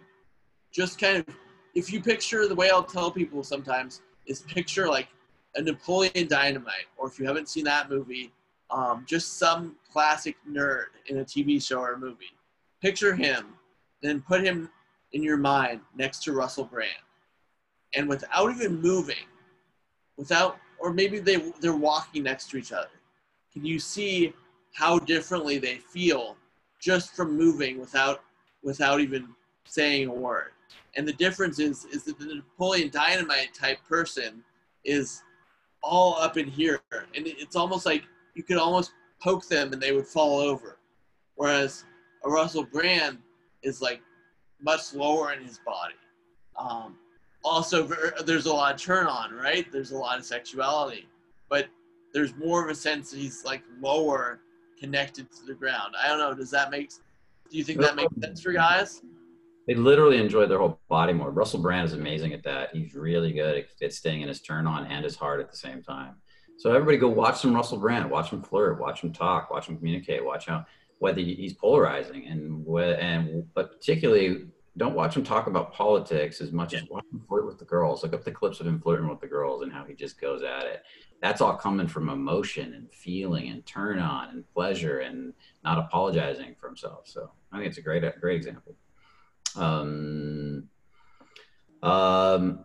just kind of, if you picture the way I'll tell people sometimes is picture like a Napoleon Dynamite, or if you haven't seen that movie, um, just some classic nerd in a TV show or movie. Picture him, then put him in your mind next to Russell Brand. And without even moving, without or maybe they they're walking next to each other. Can you see how differently they feel just from moving without without even saying a word? And the difference is is that the Napoleon Dynamite type person is all up in here, and it's almost like you could almost poke them and they would fall over, whereas a Russell Brand is like much lower in his body. Um, also there's a lot of turn on, right? There's a lot of sexuality, but there's more of a sense that he's like lower connected to the ground. I don't know. Does that make? Do you think that makes sense for guys? They literally enjoy their whole body more. Russell Brand is amazing at that. He's really good at staying in his turn on and his heart at the same time. So everybody go watch some Russell Brand, watch him flirt, watch him talk, watch him communicate, watch how whether he's polarizing and and but particularly don't watch him talk about politics as much yeah. as watch him flirt with the girls. Look up the clips of him flirting with the girls and how he just goes at it. That's all coming from emotion and feeling and turn on and pleasure and not apologizing for himself. So I think it's a great, great example. Um, um,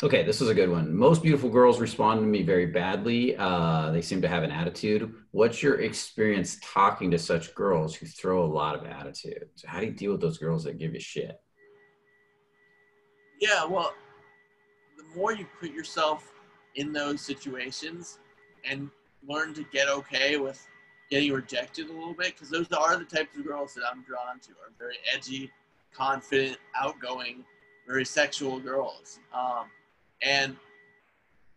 Okay, this is a good one. Most beautiful girls respond to me very badly. Uh, they seem to have an attitude. What's your experience talking to such girls who throw a lot of attitude? So how do you deal with those girls that give you shit? Yeah, well, the more you put yourself in those situations and learn to get okay with getting rejected a little bit, because those are the types of girls that I'm drawn to, are very edgy, confident, outgoing, very sexual girls. Um, and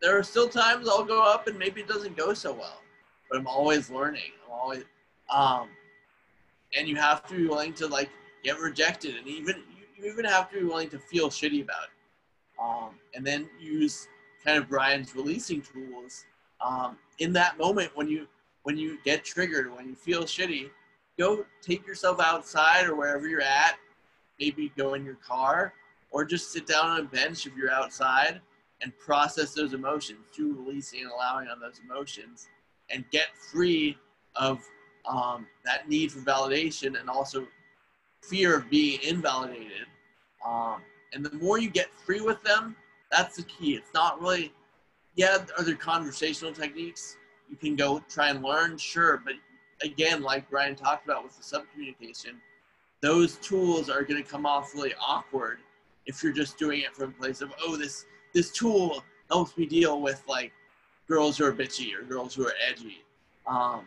there are still times I'll go up and maybe it doesn't go so well, but I'm always learning. I'm always, um, and you have to be willing to like get rejected, and even you, even have to be willing to feel shitty about it, um, and then use kind of Brian's releasing tools um, in that moment when you when you get triggered, when you feel shitty. Go take yourself outside or wherever you're at. Maybe go in your car or just sit down on a bench if you're outside and process those emotions through releasing and allowing on those emotions and get free of um, that need for validation and also fear of being invalidated. Um, and the more you get free with them, that's the key. It's not really, yeah, are there conversational techniques you can go try and learn? Sure. But again, like Brian talked about with the subcommunication, those tools are going to come off really awkward if you're just doing it from a place of, oh, this this tool helps me deal with like girls who are bitchy or girls who are edgy. Um,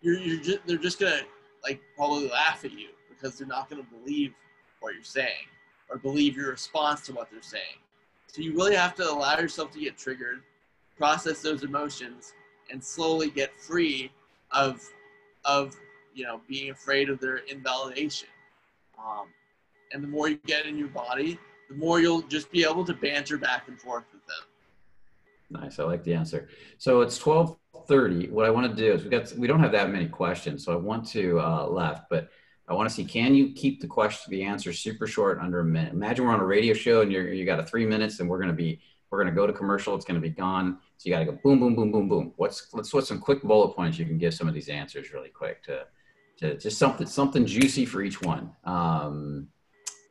you're, you're just, they're just gonna like probably laugh at you because they're not gonna believe what you're saying or believe your response to what they're saying. So you really have to allow yourself to get triggered, process those emotions, and slowly get free of of you know being afraid of their invalidation. Um, and the more you get in your body, the more you'll just be able to banter back and forth with them. Nice. I like the answer. So it's 1230. What I want to do is we got, we don't have that many questions. So I want to uh, left, but I want to see, can you keep the question, the answer super short under a minute? Imagine we're on a radio show and you're, you got a three minutes and we're going to be, we're going to go to commercial. It's going to be gone. So you got to go boom, boom, boom, boom, boom. What's, let's what's some quick bullet points you can give some of these answers really quick to, to just something, something juicy for each one. Um,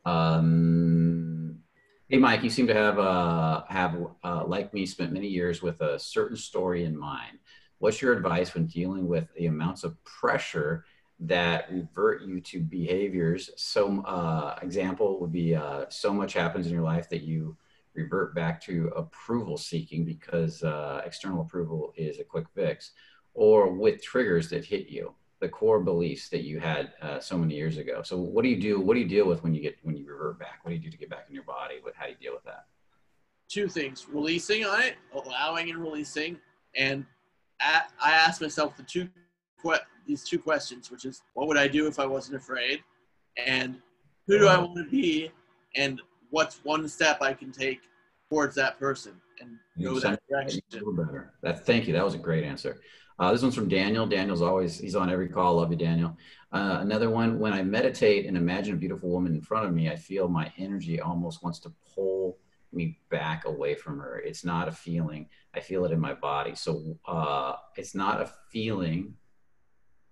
um, hey, Mike, you seem to have, uh, have uh, like me, spent many years with a certain story in mind. What's your advice when dealing with the amounts of pressure that revert you to behaviors? So, uh, example would be uh, so much happens in your life that you revert back to approval seeking because uh, external approval is a quick fix, or with triggers that hit you the core beliefs that you had uh, so many years ago. So what do you do? What do you deal with when you get when you revert back? What do you do to get back in your body? What how do you deal with that? Two things: releasing on it, allowing and releasing, and at, I ask myself the two que- these two questions, which is what would I do if I wasn't afraid, and who do I want to be, and what's one step I can take towards that person and go that direction. Better. That thank you. That was a great answer. Uh, this one's from Daniel. Daniel's always, he's on every call. Love you, Daniel. Uh, another one, when I meditate and imagine a beautiful woman in front of me, I feel my energy almost wants to pull me back away from her. It's not a feeling. I feel it in my body. So uh, it's not a feeling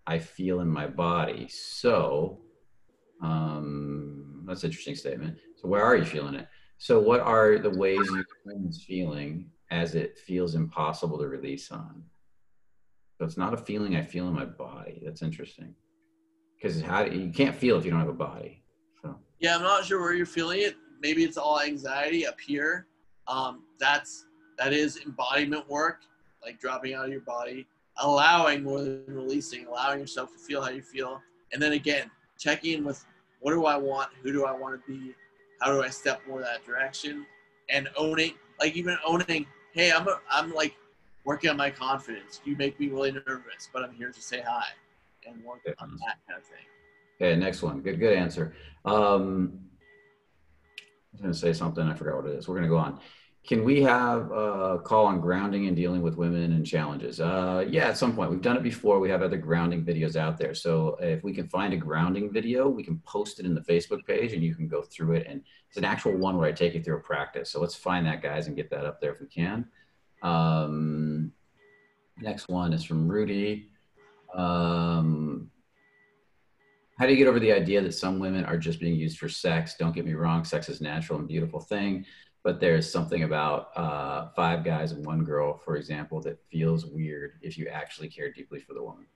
I feel in my body. So um, that's an interesting statement. Where are you feeling it? So what are the ways you this feeling as it feels impossible to release on? So it's not a feeling I feel in my body. That's interesting. Because how you can't feel if you don't have a body. So yeah, I'm not sure where you're feeling it. Maybe it's all anxiety up here. Um, that's that is embodiment work, like dropping out of your body, allowing more than releasing, allowing yourself to feel how you feel, and then again checking in with what do I want, who do I want to be, how do I step more that direction, and owning, like even owning, hey, I'm a, I'm like working on my confidence. You make me really nervous, but I'm here to say hi and work yeah. on that kind of thing. Okay, next one. Good, good answer. Um, I was going to say something. I forgot what it is. We're going to go on. Can we have a call on grounding and dealing with women and challenges? Uh, yeah, at some point. We've done it before. We have other grounding videos out there. So if we can find a grounding video, we can post it in the Facebook page and you can go through it. And it's an actual one where I take you through a practice. So let's find that, guys, and get that up there if we can. Um, next one is from Rudy. Um, how do you get over the idea that some women are just being used for sex? Don't get me wrong, sex is natural and beautiful thing, but there's something about uh, five guys and one girl, for example, that feels weird if you actually care deeply for the woman.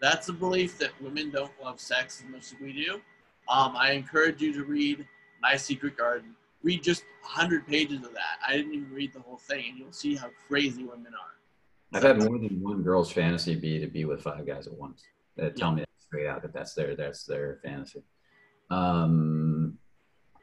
That's the belief that women don't love sex as much as we do. Um, I encourage you to read My Secret Garden. Read just 100 pages of that. I didn't even read the whole thing, and you'll see how crazy women are. I've had more than one girl's fantasy be to be with five guys at once. That tell yeah. me straight out that that's their that's their fantasy. Um,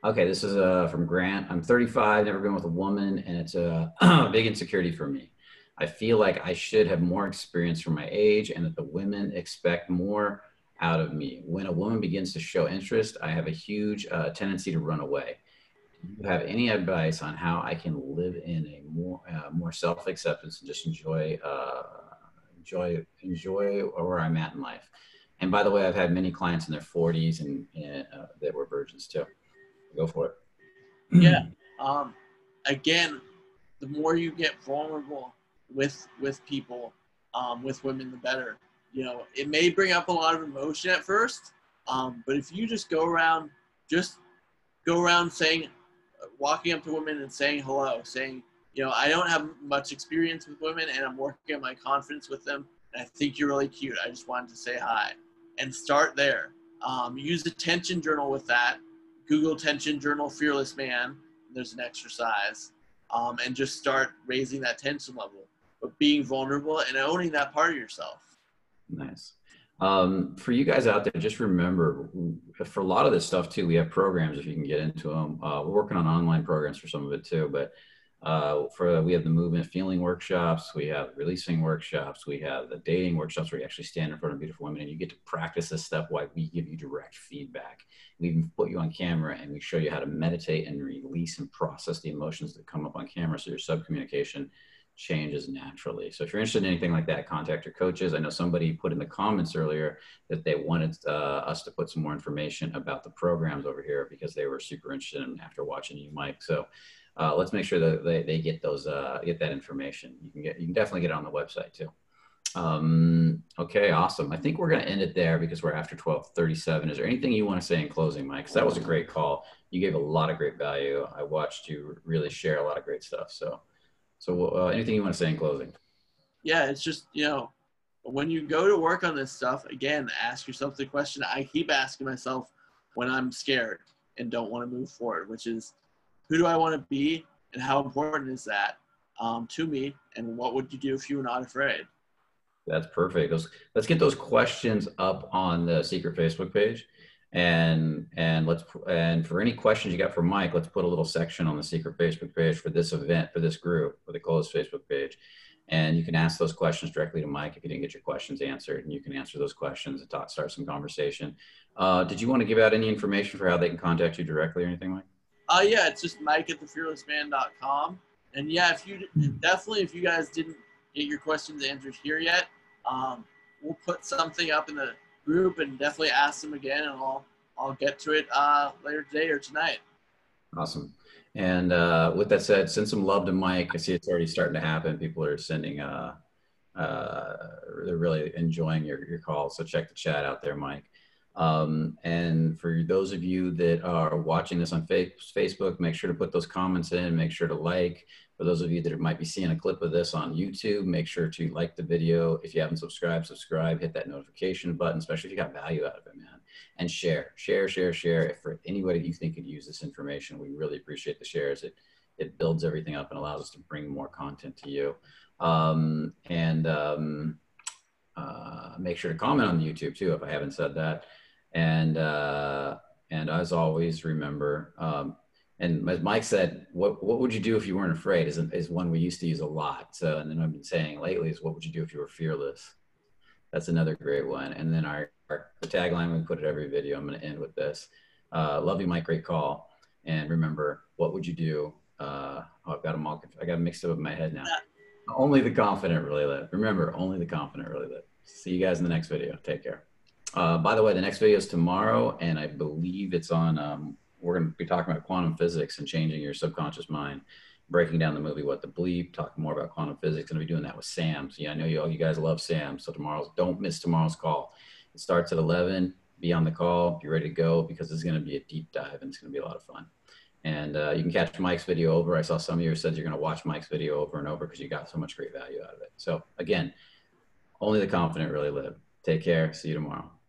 Okay, this is uh, from Grant. I'm 35, never been with a woman, and it's <clears throat> a big insecurity for me. I feel like I should have more experience for my age and that the women expect more out of me. When a woman begins to show interest, I have a huge uh, tendency to run away. Do you have any advice on how I can live in a more uh, more self acceptance and just enjoy uh, enjoy enjoy where I'm at in life? And by the way, I've had many clients in their 40s and, and uh, that were virgins too. Go for it. yeah. Um, again, the more you get vulnerable with with people, um, with women, the better. You know, it may bring up a lot of emotion at first, um, but if you just go around, just go around saying, walking up to women and saying hello, saying, you know, I don't have much experience with women, and I'm working on my confidence with them. And I think you're really cute. I just wanted to say hi, and start there. Um, use the tension journal with that Google Tension Journal Fearless Man. There's an exercise. Um, and just start raising that tension level, but being vulnerable and owning that part of yourself. Nice. Um, for you guys out there, just remember for a lot of this stuff too, we have programs if you can get into them. Uh, we're working on online programs for some of it too, but uh, for we have the movement feeling workshops, we have releasing workshops, we have the dating workshops where you actually stand in front of beautiful women and you get to practice this stuff while we give you direct feedback. We even put you on camera and we show you how to meditate and release and process the emotions that come up on camera so your subcommunication changes naturally. So if you're interested in anything like that, contact your coaches. I know somebody put in the comments earlier that they wanted uh, us to put some more information about the programs over here because they were super interested in after watching you, Mike. So uh, let's make sure that they, they get those uh, get that information. You can get you can definitely get it on the website too. Um, okay, awesome. I think we're going to end it there because we're after 1237. Is there anything you want to say in closing, Mike? Because that was a great call. You gave a lot of great value. I watched you really share a lot of great stuff. So, so uh, anything you want to say in closing? Yeah, it's just, you know, when you go to work on this stuff, again, ask yourself the question I keep asking myself when I'm scared and don't want to move forward, which is who do I want to be and how important is that um, to me? And what would you do if you were not afraid? That's perfect. Let's, let's get those questions up on the secret Facebook page. And and let's and for any questions you got for Mike, let's put a little section on the secret Facebook page for this event, for this group, for the closed Facebook page. And you can ask those questions directly to Mike if you didn't get your questions answered, and you can answer those questions and talk, start some conversation. Uh, did you want to give out any information for how they can contact you directly or anything, Mike? Uh, yeah, it's just Mike at thefearlessman.com. And yeah, if you definitely, if you guys didn't get your questions answered here yet, um, we'll put something up in the group and definitely ask them again, and I'll I'll get to it uh, later today or tonight. Awesome. And uh, with that said, send some love to Mike. I see it's already starting to happen. People are sending, uh, uh, they're really enjoying your, your call. So check the chat out there, Mike. Um, and for those of you that are watching this on Facebook, make sure to put those comments in, make sure to like. For those of you that might be seeing a clip of this on YouTube, make sure to like the video. If you haven't subscribed, subscribe, hit that notification button, especially if you got value out of it, man. And share, share, share, share. If for anybody you think could use this information, we really appreciate the shares. It, it builds everything up and allows us to bring more content to you. Um, and um, uh, make sure to comment on the YouTube too, if I haven't said that. And uh, and as always, remember. Um, and as Mike said, what what would you do if you weren't afraid? Is is one we used to use a lot. So, and then I've been saying lately is what would you do if you were fearless? That's another great one. And then our, our tagline we put at every video. I'm going to end with this. Uh, love you, Mike. Great call. And remember, what would you do? Uh, oh, I've got them all. I got them mixed up in my head now. Only the confident really live. Remember, only the confident really live. See you guys in the next video. Take care. Uh, by the way, the next video is tomorrow, and I believe it's on. Um, we're going to be talking about quantum physics and changing your subconscious mind, breaking down the movie What the Bleep, talking more about quantum physics. Going to be doing that with Sam. So yeah, I know you all you guys love Sam. So tomorrow's don't miss tomorrow's call. It starts at 11. Be on the call. Be ready to go because it's going to be a deep dive and it's going to be a lot of fun. And uh, you can catch Mike's video over. I saw some of you said you're going to watch Mike's video over and over because you got so much great value out of it. So again, only the confident really live. Take care. See you tomorrow.